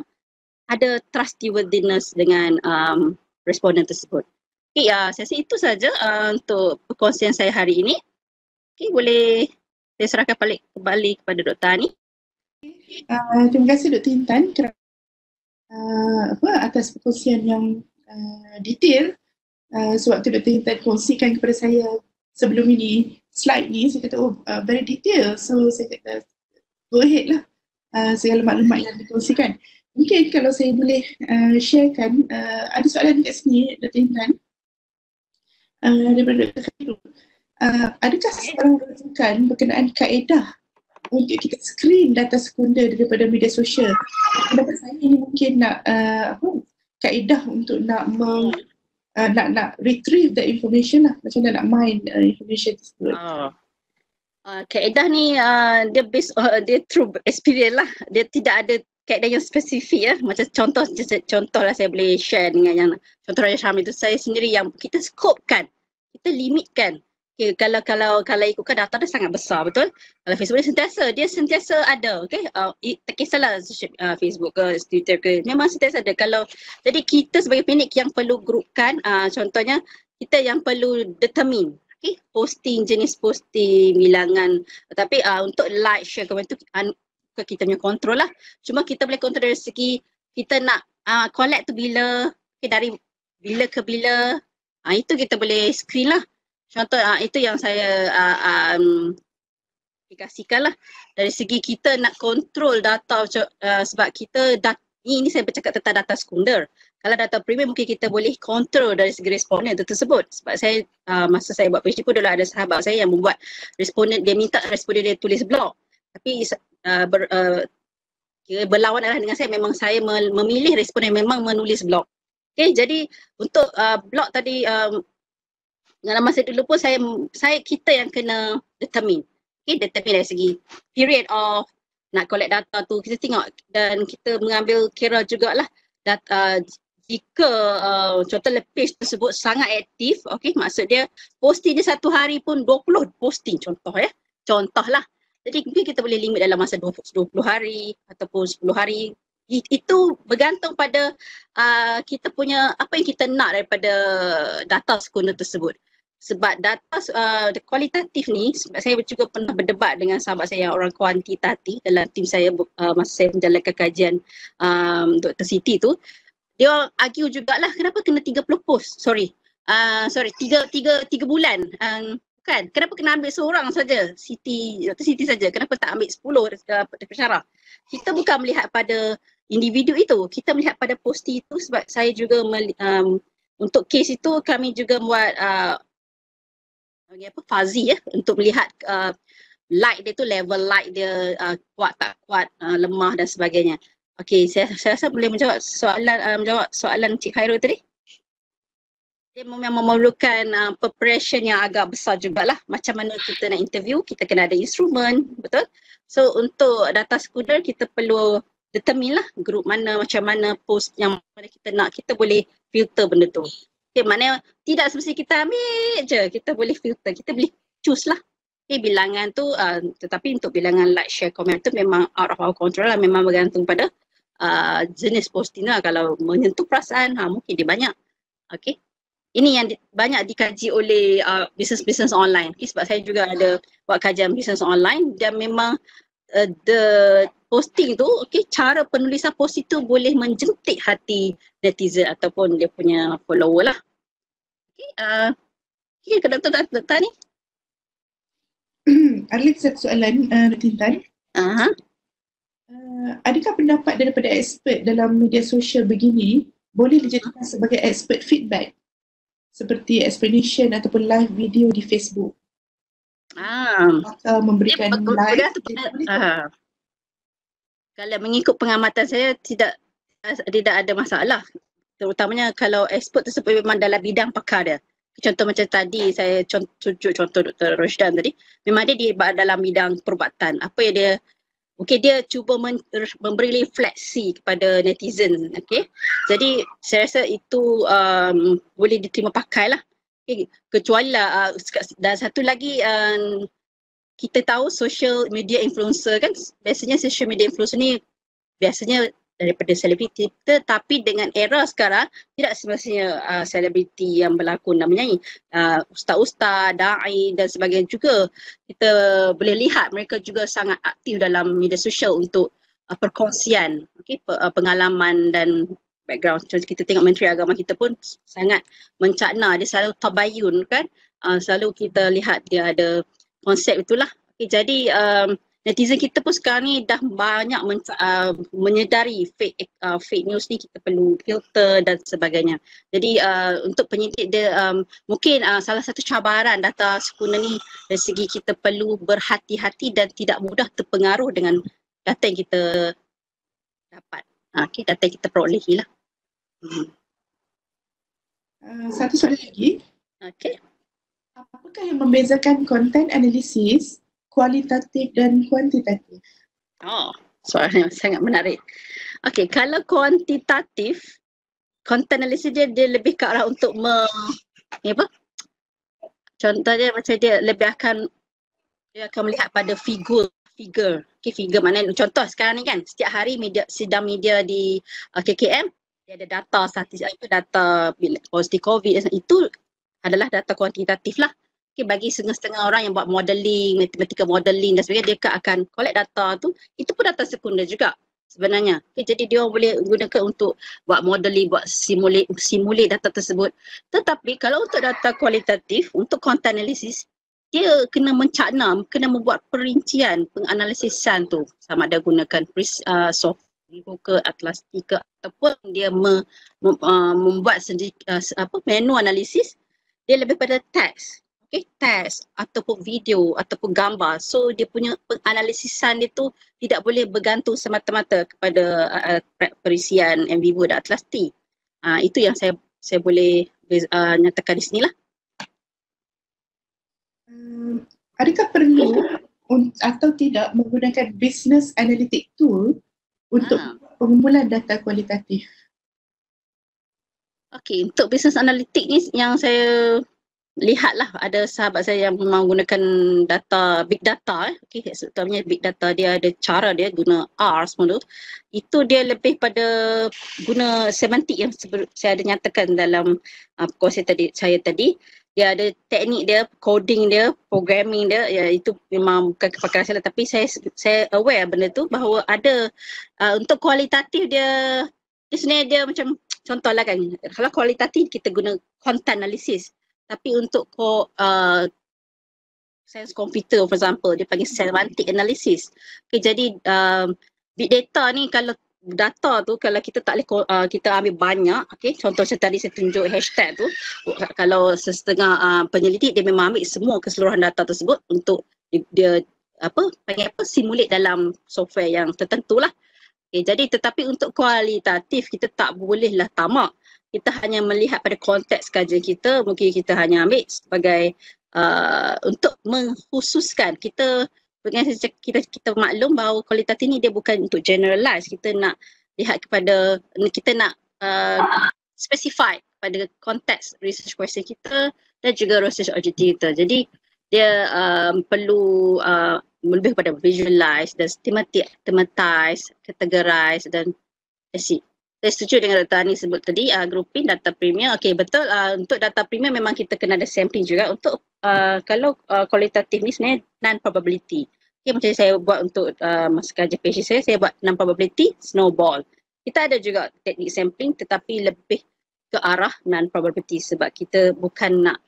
ada trustworthiness dengan um, responden tersebut. Okay, uh, saya rasa itu saja uh, untuk perkongsian saya hari ini. Okay, boleh saya serahkan balik kembali kepada Dr. Ani. Uh, terima kasih Dr. Intan kerana uh, apa, atas perkongsian yang uh, detail uh, sewaktu Dr. Intan kongsikan kepada saya sebelum ini slide ni saya kata oh uh, very detail so saya kata go ahead lah uh, segala maklumat yang dikongsikan mungkin kalau saya boleh uh, sharekan uh, ada soalan dekat sini Dr. Intan uh, daripada Dr. Khairul uh, adakah seseorang rujukan berkenaan kaedah untuk kita screen data sekunder daripada media sosial. Pendapat saya ini mungkin nak uh, kaedah untuk nak meng, uh, nak nak retrieve the information lah macam mana nak mine uh, information tersebut. Oh. Uh, kaedah ni uh, dia based uh, dia through experience lah. Dia tidak ada kaedah yang spesifik ya. Macam contoh contoh lah saya boleh share dengan yang contoh Raja Syam itu saya sendiri yang kita scope kan. Kita limitkan okay, kalau kalau kalau ikutkan data dia sangat besar betul? Kalau Facebook dia sentiasa dia sentiasa ada okey? Uh, tak kisahlah uh, Facebook ke Twitter ke memang sentiasa ada. Kalau jadi kita sebagai penilik yang perlu grupkan uh, contohnya kita yang perlu determine okey? Posting jenis posting bilangan. Tapi uh, untuk like share komen tu uh, kita punya kontrol lah. Cuma kita boleh kontrol dari segi kita nak uh, collect tu bila okay, dari bila ke bila. Uh, itu kita boleh screen lah contoh uh, itu yang saya uh, um, aplikasikan lah. Dari segi kita nak kontrol data uh, sebab kita dat- ini saya bercakap tentang data sekunder. Kalau data premium mungkin kita boleh kontrol dari segi responden tersebut. Sebab saya uh, masa saya buat PhD pun dulu ada sahabat saya yang membuat responden dia minta responden dia tulis blog. Tapi uh, ber, uh, berlawan adalah dengan saya. Memang saya memilih responden memang menulis blog. Okay jadi untuk uh, blog tadi um, dalam masa dulu pun saya saya kita yang kena determine okay determine dari segi period of nak collect data tu kita tengok dan kita mengambil kira jugalah data jika uh, contoh page tersebut sangat aktif, okey maksud dia posting dia satu hari pun 20 posting contoh ya. Contohlah. Jadi mungkin kita boleh limit dalam masa 20, 20 hari ataupun 10 hari. Itu bergantung pada uh, kita punya apa yang kita nak daripada data sekunder tersebut. Sebab data uh, kualitatif ni, sebab saya juga pernah berdebat dengan sahabat saya yang orang kuantitatif dalam tim saya uh, masa saya menjalankan kajian um, Dr. Siti tu. Dia argue jugalah kenapa kena 30 post? Sorry. Uh, sorry tiga, tiga, tiga bulan. Um, kan kenapa kena ambil seorang saja? Siti Dr. Siti saja. Kenapa tak ambil 10 uh, pensyarah kita bukan melihat pada individu itu. Kita melihat pada posti itu sebab saya juga um, untuk kes itu kami juga buat uh, apa fuzzy ya untuk melihat uh, light dia tu level light dia uh, kuat tak kuat uh, lemah dan sebagainya Okey, saya, saya rasa boleh menjawab soalan uh, menjawab soalan Cik Khairul tadi. Dia memang memerlukan uh, preparation yang agak besar jugalah. Macam mana kita nak interview, kita kena ada instrumen, betul? So untuk data sekunder kita perlu determine lah grup mana, macam mana post yang mana kita nak. Kita boleh filter benda tu. Okay, mana tidak semestinya kita ambil je. Kita boleh filter, kita boleh choose lah. Okay, bilangan tu, uh, tetapi untuk bilangan like, share, comment tu memang out of our control lah. Memang bergantung pada uh, jenis posting lah kalau menyentuh perasaan ha, mungkin dia banyak okay ini yang di, banyak dikaji oleh uh, business-business online okay, sebab saya juga ada buat kajian business online dan memang uh, the posting tu okay, cara penulisan post itu boleh menjentik hati netizen ataupun dia punya follower lah okay, uh, okay, ke Dr. Dr. ni <clears throat> Arlene satu soalan uh, Dr. Tan uh-huh. Uh, adakah pendapat daripada expert dalam media sosial begini boleh dijadikan sebagai expert feedback seperti explanation ataupun live video di Facebook? Ah. Atau memberikan ya, live. Uh, kalau mengikut pengamatan saya tidak tidak ada masalah. Terutamanya kalau expert tersebut memang dalam bidang pakar dia. Contoh macam tadi saya contoh, contoh Dr. Rosdan tadi. Memang dia di dalam bidang perubatan. Apa yang dia Okay, dia cuba men- memberi refleksi kepada netizen. Okay. Jadi saya rasa itu um, boleh diterima pakai lah. Okay. Kecuali lah, uh, dan satu lagi um, kita tahu social media influencer kan, biasanya social media influencer ni biasanya daripada selebriti tetapi dengan era sekarang tidak semestinya uh, selebriti yang berlakon dan menyanyi uh, ustaz-ustaz, da'i dan sebagainya juga kita boleh lihat mereka juga sangat aktif dalam media sosial untuk uh, perkongsian okay, uh, pengalaman dan background contoh kita tengok menteri agama kita pun sangat mencakna dia selalu tabayun kan uh, selalu kita lihat dia ada konsep itulah okay, jadi um, netizen kita pun sekarang ni dah banyak men, uh, menyedari fake uh, fake news ni kita perlu filter dan sebagainya. Jadi uh, untuk penyidik dia um, mungkin uh, salah satu cabaran data sekunder ni dari segi kita perlu berhati-hati dan tidak mudah terpengaruh dengan data yang kita dapat. Uh, okay, data yang kita perolehi lah. Uh, satu soalan lagi. Okay. Apakah yang membezakan content analysis kualitatif dan kuantitatif? Oh, soalan yang sangat menarik. Okey, kalau kuantitatif, content analysis dia, dia lebih ke arah untuk me, ni apa? Contohnya macam dia lebih akan dia akan melihat pada figur figure. Okay, figure mana contoh sekarang ni kan setiap hari media sidang media di uh, KKM dia ada data statistik itu data positif covid itu adalah data kuantitatif lah okay, bagi setengah-setengah orang yang buat modeling, matematika modeling dan sebagainya, dia akan collect data tu, itu pun data sekunder juga. sebenarnya. Okay, jadi dia boleh gunakan untuk buat modeling, buat simulate, simulate data tersebut. Tetapi kalau untuk data kualitatif, untuk content analysis, dia kena mencakna, kena membuat perincian penganalisisan tu sama ada gunakan uh, software ke Atlas ke ataupun dia me, mem, uh, membuat sendiri uh, apa menu analisis dia lebih pada teks okay, teks ataupun video ataupun gambar. So dia punya penganalisisan dia tu tidak boleh bergantung semata-mata kepada uh, perisian MV dan Atlas T. Uh, itu yang saya saya boleh uh, nyatakan di sini lah. Hmm, adakah perlu atau tidak menggunakan business analytic tool untuk ha. pengumpulan data kualitatif? Okey, untuk business analytic ni yang saya lihatlah ada sahabat saya yang memang gunakan data big data eh. okey sebenarnya big data dia ada cara dia guna R semua tu itu dia lebih pada guna semantik yang saya ada nyatakan dalam uh, kursus tadi saya tadi dia ada teknik dia coding dia programming dia ya itu memang bukan kepakaran saya tapi saya saya aware benda tu bahawa ada uh, untuk kualitatif dia dia sebenarnya dia macam contohlah kan kalau kualitatif kita guna content analysis. Tapi untuk ko, uh, science computer for example dia panggil semantic analysis. Okay, jadi um, big data ni kalau data tu kalau kita tak boleh uh, kita ambil banyak okay, contoh macam tadi saya tunjuk hashtag tu kalau setengah uh, penyelidik dia memang ambil semua keseluruhan data tersebut untuk dia, apa panggil apa simulate dalam software yang tertentu lah. Okay, jadi tetapi untuk kualitatif kita tak bolehlah tamak. Kita hanya melihat pada konteks kajian kita mungkin kita hanya ambil sebagai uh, untuk mengkhususkan kita dengan kita kita maklum bahawa kualitatif ni dia bukan untuk generalize. Kita nak lihat kepada kita nak uh, specify pada konteks research question kita dan juga research objective kita. Jadi dia um, perlu uh, lebih pada visualize dan thematize, categorize dan basic saya setuju dengan Dr. Ani sebut tadi uh, grouping data premium. Okey betul uh, untuk data premium memang kita kena ada sampling juga untuk uh, kalau uh, kualitatif ni sebenarnya non probability. Okey macam saya buat untuk uh, masa kerja PhD saya saya buat non probability snowball. Kita ada juga teknik sampling tetapi lebih ke arah non probability sebab kita bukan nak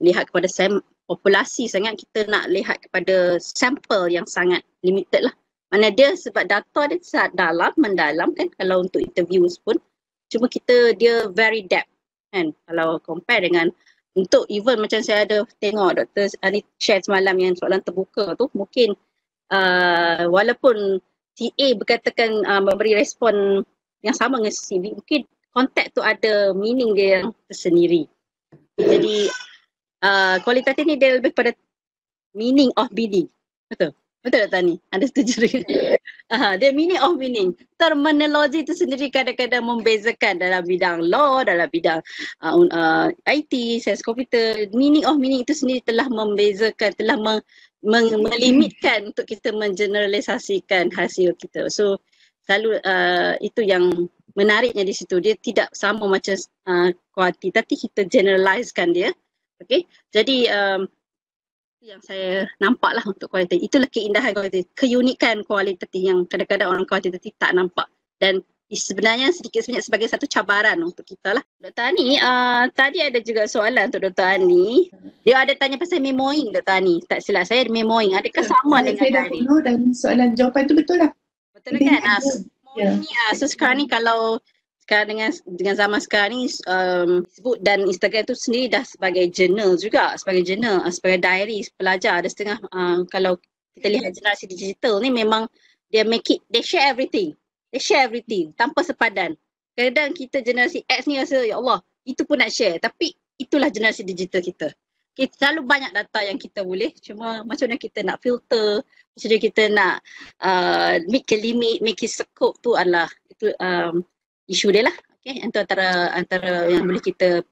lihat kepada sam- populasi sangat kita nak lihat kepada sampel yang sangat limited lah. Mana dia sebab data dia sangat dalam, mendalam kan kalau untuk interview pun. Cuma kita dia very depth kan. Kalau compare dengan untuk even macam saya ada tengok Dr. Ani share semalam yang soalan terbuka tu mungkin uh, walaupun TA berkatakan uh, memberi respon yang sama dengan CV mungkin konteks tu ada meaning dia yang tersendiri. Jadi uh, kualitatif ni dia lebih pada meaning of meaning. Betul? Betul tak Tani? Anda setuju dengan uh, <laughs> Dia meaning of meaning. Terminologi itu sendiri kadang-kadang membezakan dalam bidang law, dalam bidang uh, uh, IT, science computer. Meaning of meaning itu sendiri telah membezakan, telah meng, meng, melimitkan untuk kita mengeneralisasikan hasil kita. So selalu uh, itu yang menariknya di situ. Dia tidak sama macam uh, kuantitatif, kita generalizekan dia. Okay. Jadi um, yang saya nampak lah untuk kualitatif. Itulah keindahan kualitatif. Keunikan kualitatif yang kadang-kadang orang kualitatif tak nampak. Dan sebenarnya sedikit sebanyak sebagai satu cabaran untuk kita lah. Dr. Ani, uh, tadi ada juga soalan untuk Dr. Ani. Dia ada tanya pasal memoing Dr. Ani. Tak silap saya memoing. Adakah sama saya, dengan saya tadi? Saya dah follow dan soalan jawapan tu betul lah. Betul kan? Uh, yeah. ni, uh, so sekarang ni kalau sekarang dengan dengan zaman sekarang ni um, Facebook dan Instagram tu sendiri dah sebagai journal juga sebagai journal uh, sebagai diary pelajar. Ada setengah uh, kalau kita lihat generasi digital ni memang dia make it they share everything. They share everything tanpa sepadan. Kadang kita generasi X ni rasa ya Allah itu pun nak share. Tapi itulah generasi digital kita. Kita selalu banyak data yang kita boleh. Cuma macam mana kita nak filter macam mana kita nak uh, make a limit make it scope tu adalah itu um, isu dia lah. Okay, itu antara antara yang boleh kita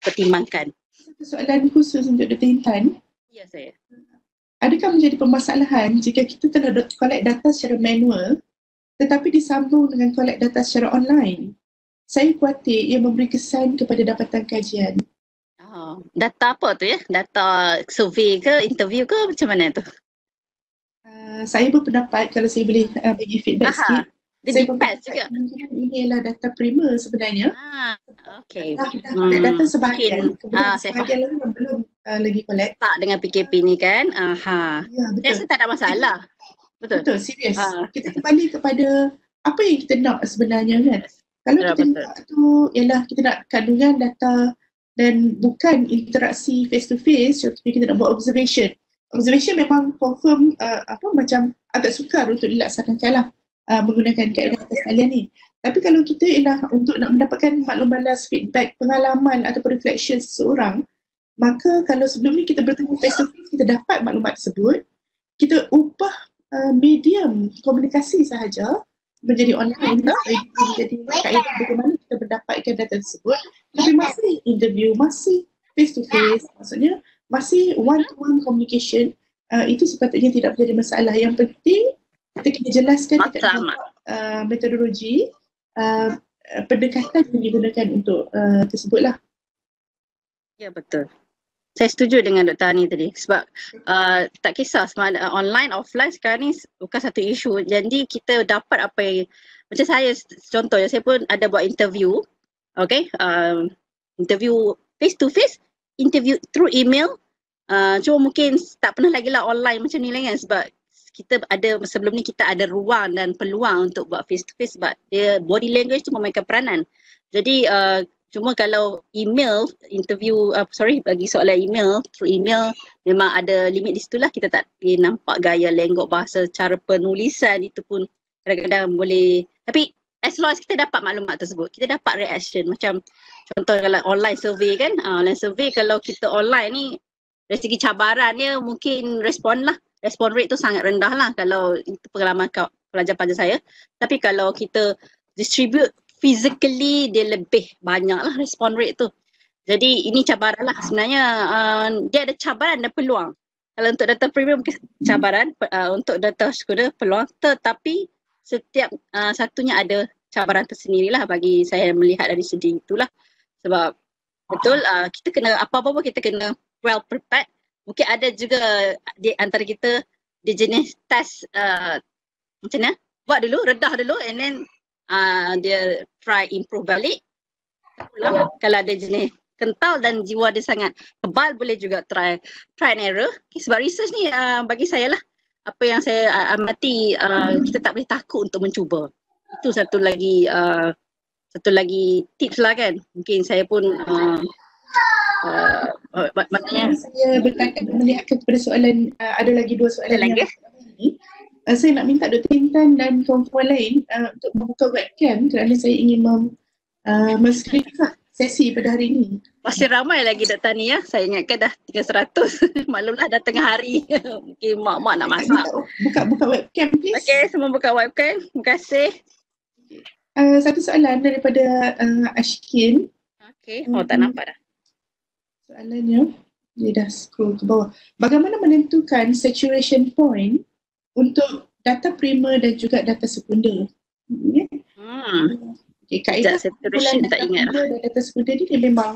pertimbangkan. Satu soalan khusus untuk Dr. Intan. Ya saya. Adakah menjadi permasalahan jika kita telah collect data secara manual tetapi disambung dengan collect data secara online? Saya khawatir ia memberi kesan kepada dapatan kajian. Oh, data apa tu ya? Data survey ke, interview ke macam mana tu? Uh, saya berpendapat kalau saya boleh uh, bagi feedback Aha. sikit. Dia saya depends juga. ini adalah data primer sebenarnya. Ah, okay. Dah Hmm, data sebahagian. mungkin. Kemudian Ah, saya sebahagian yang belum uh, lagi collect. Tak dengan PKP ni kan. Aha. Ya, Saya betul. rasa tak ada masalah. Betul. Betul, serius. Ah. Kita kembali kepada apa yang kita nak sebenarnya kan. Kalau Ya, kita betul. nak tu ialah kita nak kandungan data dan bukan interaksi face to face, contohnya kita nak buat observation. Observation memang confirm uh, apa macam agak sukar untuk dilaksanakan lah uh, menggunakan kaedah atas kalian ni. Tapi kalau kita ialah untuk nak mendapatkan maklum balas, feedback, pengalaman atau reflection seseorang, maka kalau sebelum ni kita bertemu face to face, kita dapat maklumat tersebut, kita ubah uh, medium komunikasi sahaja menjadi online menjadi kaedah bagaimana kita mendapatkan data tersebut. Tapi masih interview masih face to face maksudnya masih one to one communication uh, itu sepatutnya tidak menjadi masalah. Yang penting kita kena jelaskan dekat Matlamat. uh, metodologi uh, uh, pendekatan yang digunakan untuk uh, tersebutlah Ya betul. Saya setuju dengan Dr. Hani tadi sebab uh, tak kisah sama ada online offline sekarang ni bukan satu isu. Jadi kita dapat apa yang macam saya contohnya saya pun ada buat interview. Okay, um, interview face to face, interview through email. Uh, cuma mungkin tak pernah lagi lah online macam ni lah kan sebab kita ada sebelum ni kita ada ruang dan peluang untuk buat face to face sebab dia body language tu memainkan peranan. Jadi uh, Cuma kalau email, interview, uh, sorry bagi soalan email, through email memang ada limit di situ lah. Kita tak boleh nampak gaya lenggok bahasa, cara penulisan itu pun kadang-kadang boleh. Tapi as long as kita dapat maklumat tersebut, kita dapat reaction. Macam contoh kalau online survey kan, uh, online survey kalau kita online ni dari segi cabarannya mungkin respon lah. Respon rate tu sangat rendah lah kalau itu pengalaman pelajar-pelajar saya. Tapi kalau kita distribute physically dia lebih banyak lah respon rate tu. Jadi ini cabaran lah sebenarnya uh, dia ada cabaran dan peluang. Kalau untuk data premium cabaran, uh, untuk data sekunder peluang tetapi setiap uh, satunya ada cabaran tersendiri lah bagi saya melihat dari segi itulah. Sebab betul uh, kita kena apa-apa kita kena well prepared. Mungkin ada juga di antara kita dia jenis test uh, macam mana? Buat dulu, redah dulu and then uh, dia try improve balik. Lah, kalau ada jenis kental dan jiwa dia sangat tebal boleh juga try try and error. Okay, sebab research ni uh, bagi saya lah apa yang saya uh, amati uh, kita tak boleh takut untuk mencuba. Itu satu lagi uh, satu lagi tips lah kan. Mungkin saya pun uh, uh, uh, mak- maknanya saya bertanya melihatkan kepada soalan uh, ada lagi dua soalan lagi? yang ini. Uh, saya nak minta Dr. Intan dan kawan-kawan lain uh, untuk membuka webcam kerana saya ingin mem, uh, sesi pada hari ini. masih ramai lagi Dr. Tani ya. Saya ingatkan dah 300. <laughs> Maklumlah dah tengah hari. <laughs> Mungkin mak-mak nak masak. Buka buka webcam please. Okey, semua buka webcam. Terima kasih. Uh, satu soalan daripada uh, Ashkin. Okey, oh tak nampak dah. Soalannya dia dah scroll ke bawah. Bagaimana menentukan saturation point untuk data primer dan juga data sekunder? Ya. Hmm. Okay, kaedah Sekejap, saturation kumpulan tak data ingat lah. dan data sekunder ni dia memang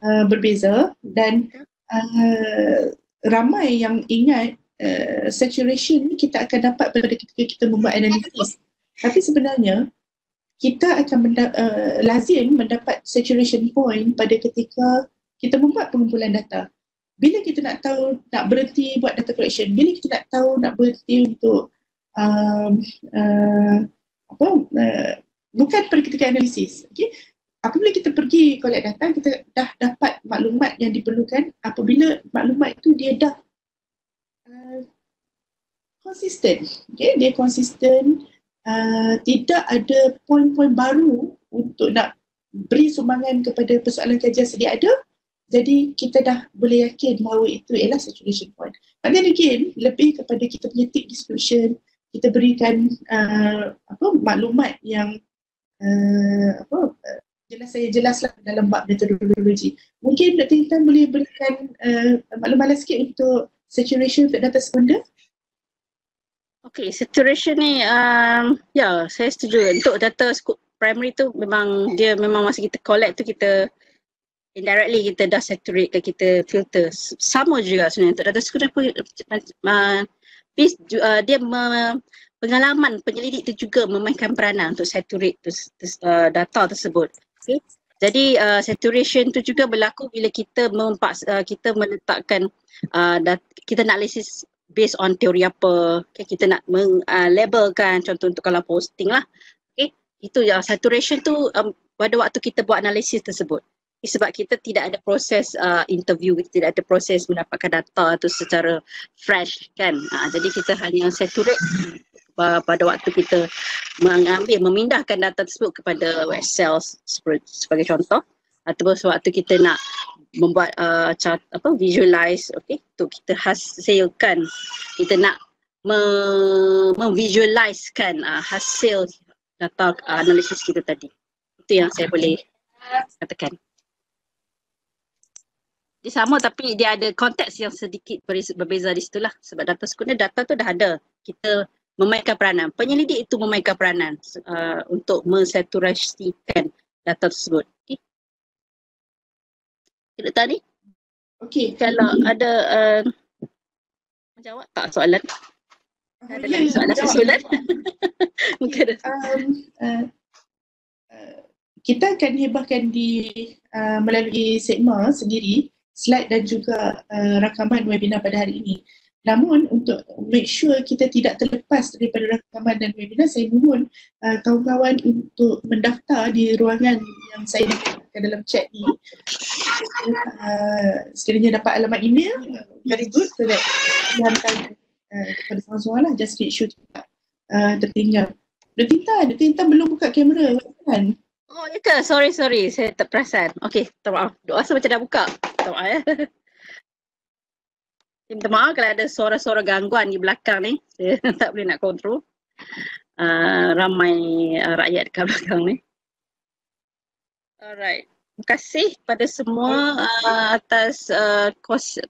uh, berbeza dan uh, ramai yang ingat uh, saturation ni kita akan dapat pada ketika kita membuat analisis. Tapi sebenarnya kita akan menda- uh, lazim mendapat saturation point pada ketika kita membuat pengumpulan data. Bila kita nak tahu nak berhenti buat data collection, bila kita nak tahu nak berhenti untuk um, uh, apa uh, bukan ketika analisis. Okay? Apabila kita pergi collect data, kita dah dapat maklumat yang diperlukan apabila maklumat itu dia dah uh, konsisten. Okay? Dia konsisten, uh, tidak ada poin-poin baru untuk nak beri sumbangan kepada persoalan kajian sedia ada. Jadi kita dah boleh yakin bahawa itu ialah saturation point. But then again, lebih kepada kita punya tip description, kita berikan uh, apa maklumat yang uh, apa uh, jelas saya jelaslah dalam bab metodologi. Mungkin Dr. Intan boleh berikan uh, maklumat sikit untuk saturation untuk data sekunder? Okey, saturation ni um, ya saya setuju untuk data primary tu memang dia memang masa kita collect tu kita indirectly kita dah saturate ke kita filter sama juga sebenarnya untuk data uh, tapi uh, dia me, pengalaman penyelidik itu juga memainkan peranan untuk saturate tu, tu, uh, data tersebut. Okay. Jadi uh, saturation tu juga berlaku bila kita mempak, uh, kita meletakkan uh, dat, kita analisis based on teori apa. Okay, kita nak meng-labelkan uh, contoh untuk kalau posting lah. Okay. Itu ya uh, saturation tu um, pada waktu kita buat analisis tersebut. Sebab kita tidak ada proses uh, interview, kita tidak ada proses mendapatkan data tu secara fresh kan. Uh, jadi kita hanya saturate pada waktu kita mengambil memindahkan data tersebut kepada web cells sebagai contoh. Ataupun sewaktu kita nak membuat uh, chart apa visualize okey untuk kita hasilkan kita nak me, uh, hasil data uh, analisis kita tadi. Itu yang saya boleh katakan dia sama tapi dia ada konteks yang sedikit berbeza di situ lah sebab data sekunder data tu dah ada kita memainkan peranan. Penyelidik itu memainkan peranan uh, untuk mensaturasikan data tersebut. Okay. Tidak tadi? Okey. Kalau ada uh, jawab tak soalan? Ada lagi soalan susulan? <laughs> Mungkin ada. Um, uh, uh, kita akan hebahkan di uh, melalui segma sendiri slide dan juga uh, rakaman webinar pada hari ini. Namun untuk make sure kita tidak terlepas daripada rakaman dan webinar, saya mohon uh, kawan-kawan untuk mendaftar di ruangan yang saya letakkan dalam chat ni. Uh, sekiranya dapat alamat email, very good so that kita hantar uh, kepada semua lah, just make sure tidak uh, tertinggal. Dr. Tinta, Dr. Tinta belum buka kamera kan? Oh, ya? Sorry, sorry. Saya tak perasan. Okay, tak maaf. Doa saya macam dah buka. Tak maaf ya. Minta maaf kalau ada suara-suara gangguan di belakang ni. Saya <laughs> tak boleh nak kontrol. Uh, ramai uh, rakyat dekat belakang ni. Alright. Terima kasih kepada semua uh, atas uh, kos,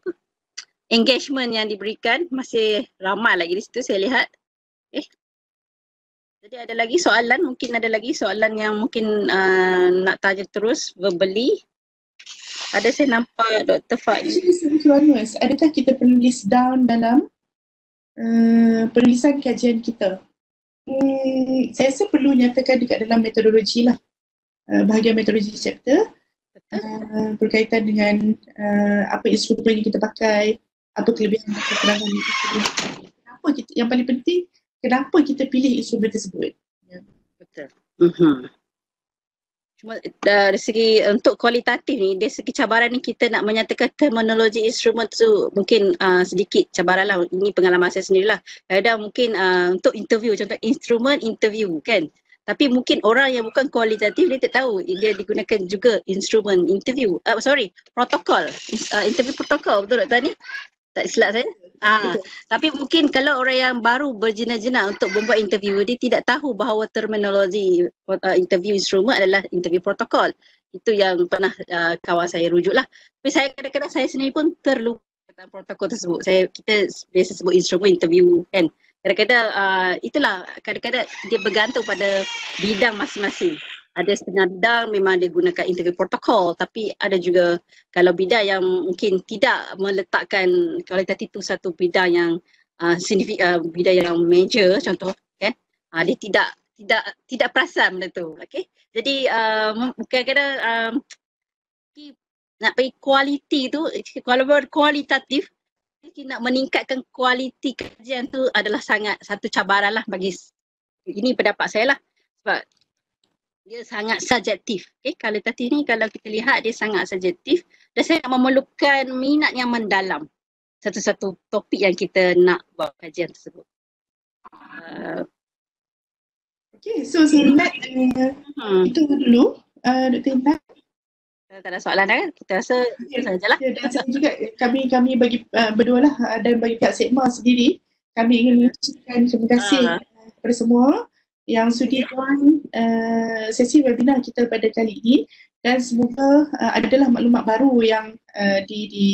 engagement yang diberikan. Masih ramai lagi di situ saya lihat. Eh. Jadi ada lagi soalan, mungkin ada lagi soalan yang mungkin uh, nak tanya terus verbally. Ada saya nampak Dr. Faiz. Adakah kita perlu list down dalam uh, penulisan kajian kita? Hmm, saya rasa perlu nyatakan dekat dalam metodologi lah. Uh, bahagian metodologi chapter. Uh, berkaitan dengan uh, apa instrumen yang kita pakai, apa kelebihan dan kekurangan yang kita Kenapa kita, yang paling penting, kenapa kita pilih instrumen tersebut? Ya. Betul. Uh-huh. Cuma dari segi untuk kualitatif ni, dari segi cabaran ni kita nak menyatakan terminologi instrumen tu mungkin uh, sedikit cabaran lah. Ini pengalaman saya sendirilah. Kadang mungkin uh, untuk interview, contoh instrumen interview kan. Tapi mungkin orang yang bukan kualitatif dia tak tahu dia digunakan juga instrumen interview. Uh, sorry, protokol. Uh, interview protokol betul tak tadi? Tak silap saya. Ah, tapi mungkin kalau orang yang baru berjenak-jenak untuk membuat interview, dia tidak tahu bahawa terminologi uh, interview instrument adalah interview protokol. Itu yang pernah uh, kawan saya rujuk lah. Tapi saya kadang-kadang saya sendiri pun terlupa tentang protokol tersebut. Saya kita biasa sebut instrument interview kan. Kadang-kadang uh, itulah kadang-kadang dia bergantung pada bidang masing-masing ada setengah bidang memang dia gunakan interview protokol tapi ada juga kalau bidang yang mungkin tidak meletakkan kualitatif itu satu bidang yang uh, signifik, uh, bidang yang major contoh kan uh, dia tidak tidak tidak perasan benda tu okey. Jadi uh, kadang-kadang um, nak pergi kualiti tu kalau berkualitatif nak meningkatkan kualiti kajian tu adalah sangat satu cabaran lah bagi ini pendapat saya lah. Sebab dia sangat subjektif. Okay, kalau tadi ni kalau kita lihat dia sangat subjektif dan saya memerlukan minat yang mendalam satu-satu topik yang kita nak buat kajian tersebut. Uh, okay, so Zinat, uh, hmm. itu dulu uh, Dr. Intan. Tak ada soalan dah kan? Kita rasa okay. sajalah. Ya, dan saya juga kami kami bagi uh, berdua lah uh, dan bagi Kak Sekma sendiri kami ingin mengucapkan terima kasih uh. kepada semua yang sudi join uh, sesi webinar kita pada kali ini dan semoga uh, adalah maklumat baru yang uh, di, di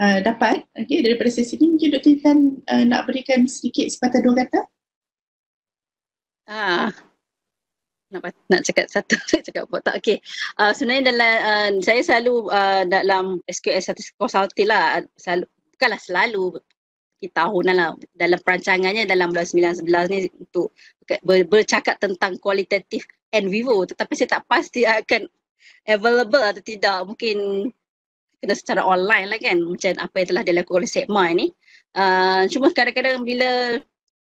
uh, dapat okay, daripada sesi ini. Mungkin Dr. Tan uh, nak berikan sedikit sepatah dua kata? Ah, nak, nak cakap satu, <laughs> nak cakap apa tak. Okay. Uh, sebenarnya dalam, uh, saya selalu uh, dalam SQL Statistical Consulting lah, selalu, bukanlah selalu, tahunan lah. Dalam perancangannya dalam bulan 9 11 ni untuk ber, bercakap tentang kualitatif and vivo. Tetapi saya tak pasti akan available atau tidak. Mungkin kena secara online lah kan macam apa yang telah dilakukan oleh Sekma ni uh, cuma kadang-kadang bila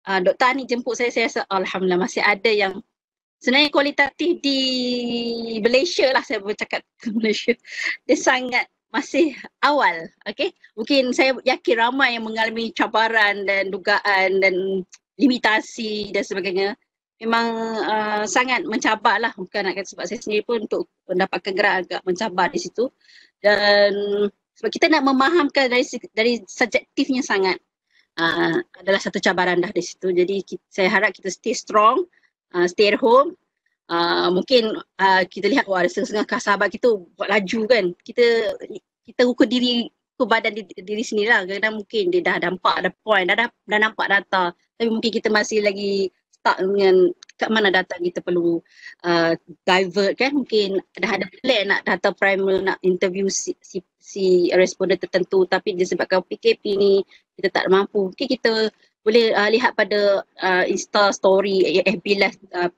uh, Dr. Ani jemput saya saya rasa Alhamdulillah masih ada yang sebenarnya kualitatif di Malaysia lah. Saya bercakap <laughs> Malaysia. Dia sangat masih awal okay mungkin saya yakin ramai yang mengalami cabaran dan dugaan dan limitasi dan sebagainya. Memang uh, sangat mencabar lah bukan nak kata sebab saya sendiri pun untuk mendapatkan gerak agak mencabar di situ. Dan sebab kita nak memahamkan dari dari subjektifnya sangat uh, adalah satu cabaran dah di situ. Jadi kita, saya harap kita stay strong uh, stay at home uh, mungkin uh, kita lihat wah ada setengah-setengah sahabat kita buat laju kan. Kita kita ukur diri ukur badan diri, diri sendiri lah. Kadang mungkin dia dah nampak ada point dah, dah, dah nampak data. Tapi mungkin kita masih lagi stuck dengan kat mana data kita perlu uh, divert kan. Mungkin dah ada plan nak data primer nak interview si, si, si responden tertentu. Tapi disebabkan PKP ni kita tak mampu. Mungkin kita boleh uh, lihat pada uh, Insta story FB live uh,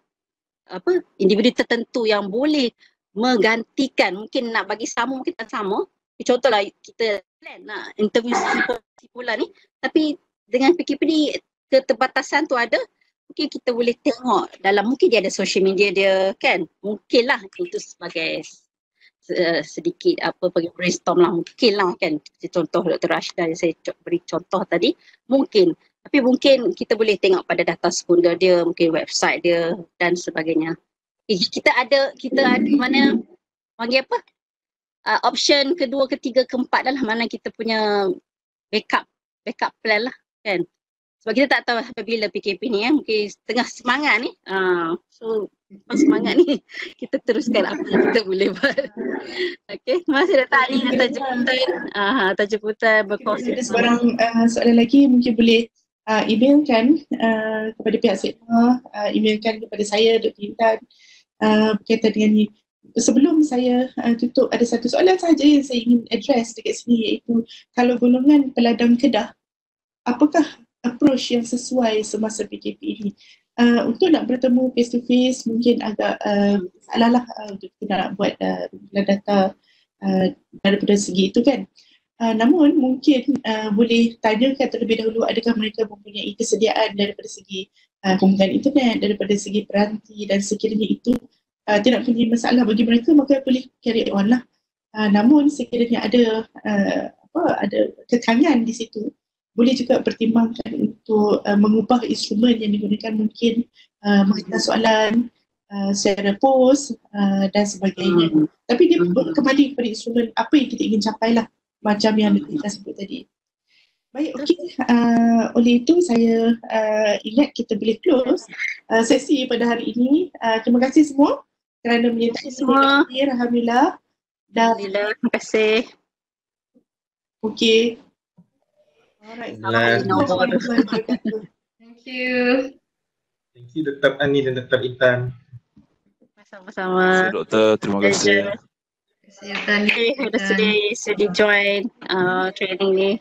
apa individu tertentu yang boleh menggantikan. Mungkin nak bagi sama mungkin tak sama. Contohlah kita plan nak interview si pula ni. Tapi dengan PKP ni keterbatasan tu ada mungkin kita boleh tengok dalam mungkin dia ada social media dia kan? Mungkin lah itu sebagai sedikit apa bagi brainstorm lah. Mungkin lah kan? Contoh Dr. Rashida yang saya beri contoh tadi. Mungkin tapi mungkin kita boleh tengok pada data sekunder dia mungkin website dia dan sebagainya. Kita ada kita ada mana panggil apa? Uh, option kedua ketiga keempat adalah mana kita punya backup backup plan lah kan? Sebab kita tak tahu apabila PKP ni kan mungkin tengah semangat ni. Uh, so pas semangat ni <laughs> kita teruskan apa yang kita boleh buat. Okay, masih ada tadi Dr. Jemputan. Uh, Dr. Jemputan berkongsi. Ada sebarang uh, soalan lagi mungkin boleh uh, emailkan uh, kepada pihak Sigma uh, emailkan kepada saya Dr. Intan uh, berkaitan dengan ni sebelum saya uh, tutup ada satu soalan saja yang saya ingin address dekat sini iaitu kalau golongan peladang kedah apakah approach yang sesuai semasa PKP ini. Uh, untuk nak bertemu face to face mungkin agak uh, salah lah uh, untuk kita nak buat uh, data uh, daripada segi itu kan. Uh, namun mungkin uh, boleh tanyakan terlebih dahulu adakah mereka mempunyai kesediaan daripada segi uh, hubungan internet, daripada segi peranti dan sekiranya itu uh, tidak punya masalah bagi mereka maka boleh carry on lah. Uh, namun sekiranya ada uh, apa ada kekangan di situ boleh juga pertimbangkan untuk uh, mengubah instrumen yang digunakan mungkin uh, mengenai soalan uh, secara post uh, dan sebagainya. Hmm. Tapi dia hmm. kembali kepada instrumen apa yang kita ingin capai lah macam yang kita sebut tadi. Baik, okey. Uh, oleh itu saya uh, ingat kita boleh close uh, sesi pada hari ini. Uh, terima kasih semua kerana menyertai semua. Alhamdulillah. Dan, Alhamdulillah, terima kasih. Okey. Alright. Thank you. Thank you Dr. Ani dan Dr. Intan. Sama-sama. Doktor, terima kasih. Terima kasih. Terima kasih sudah join uh, training ni.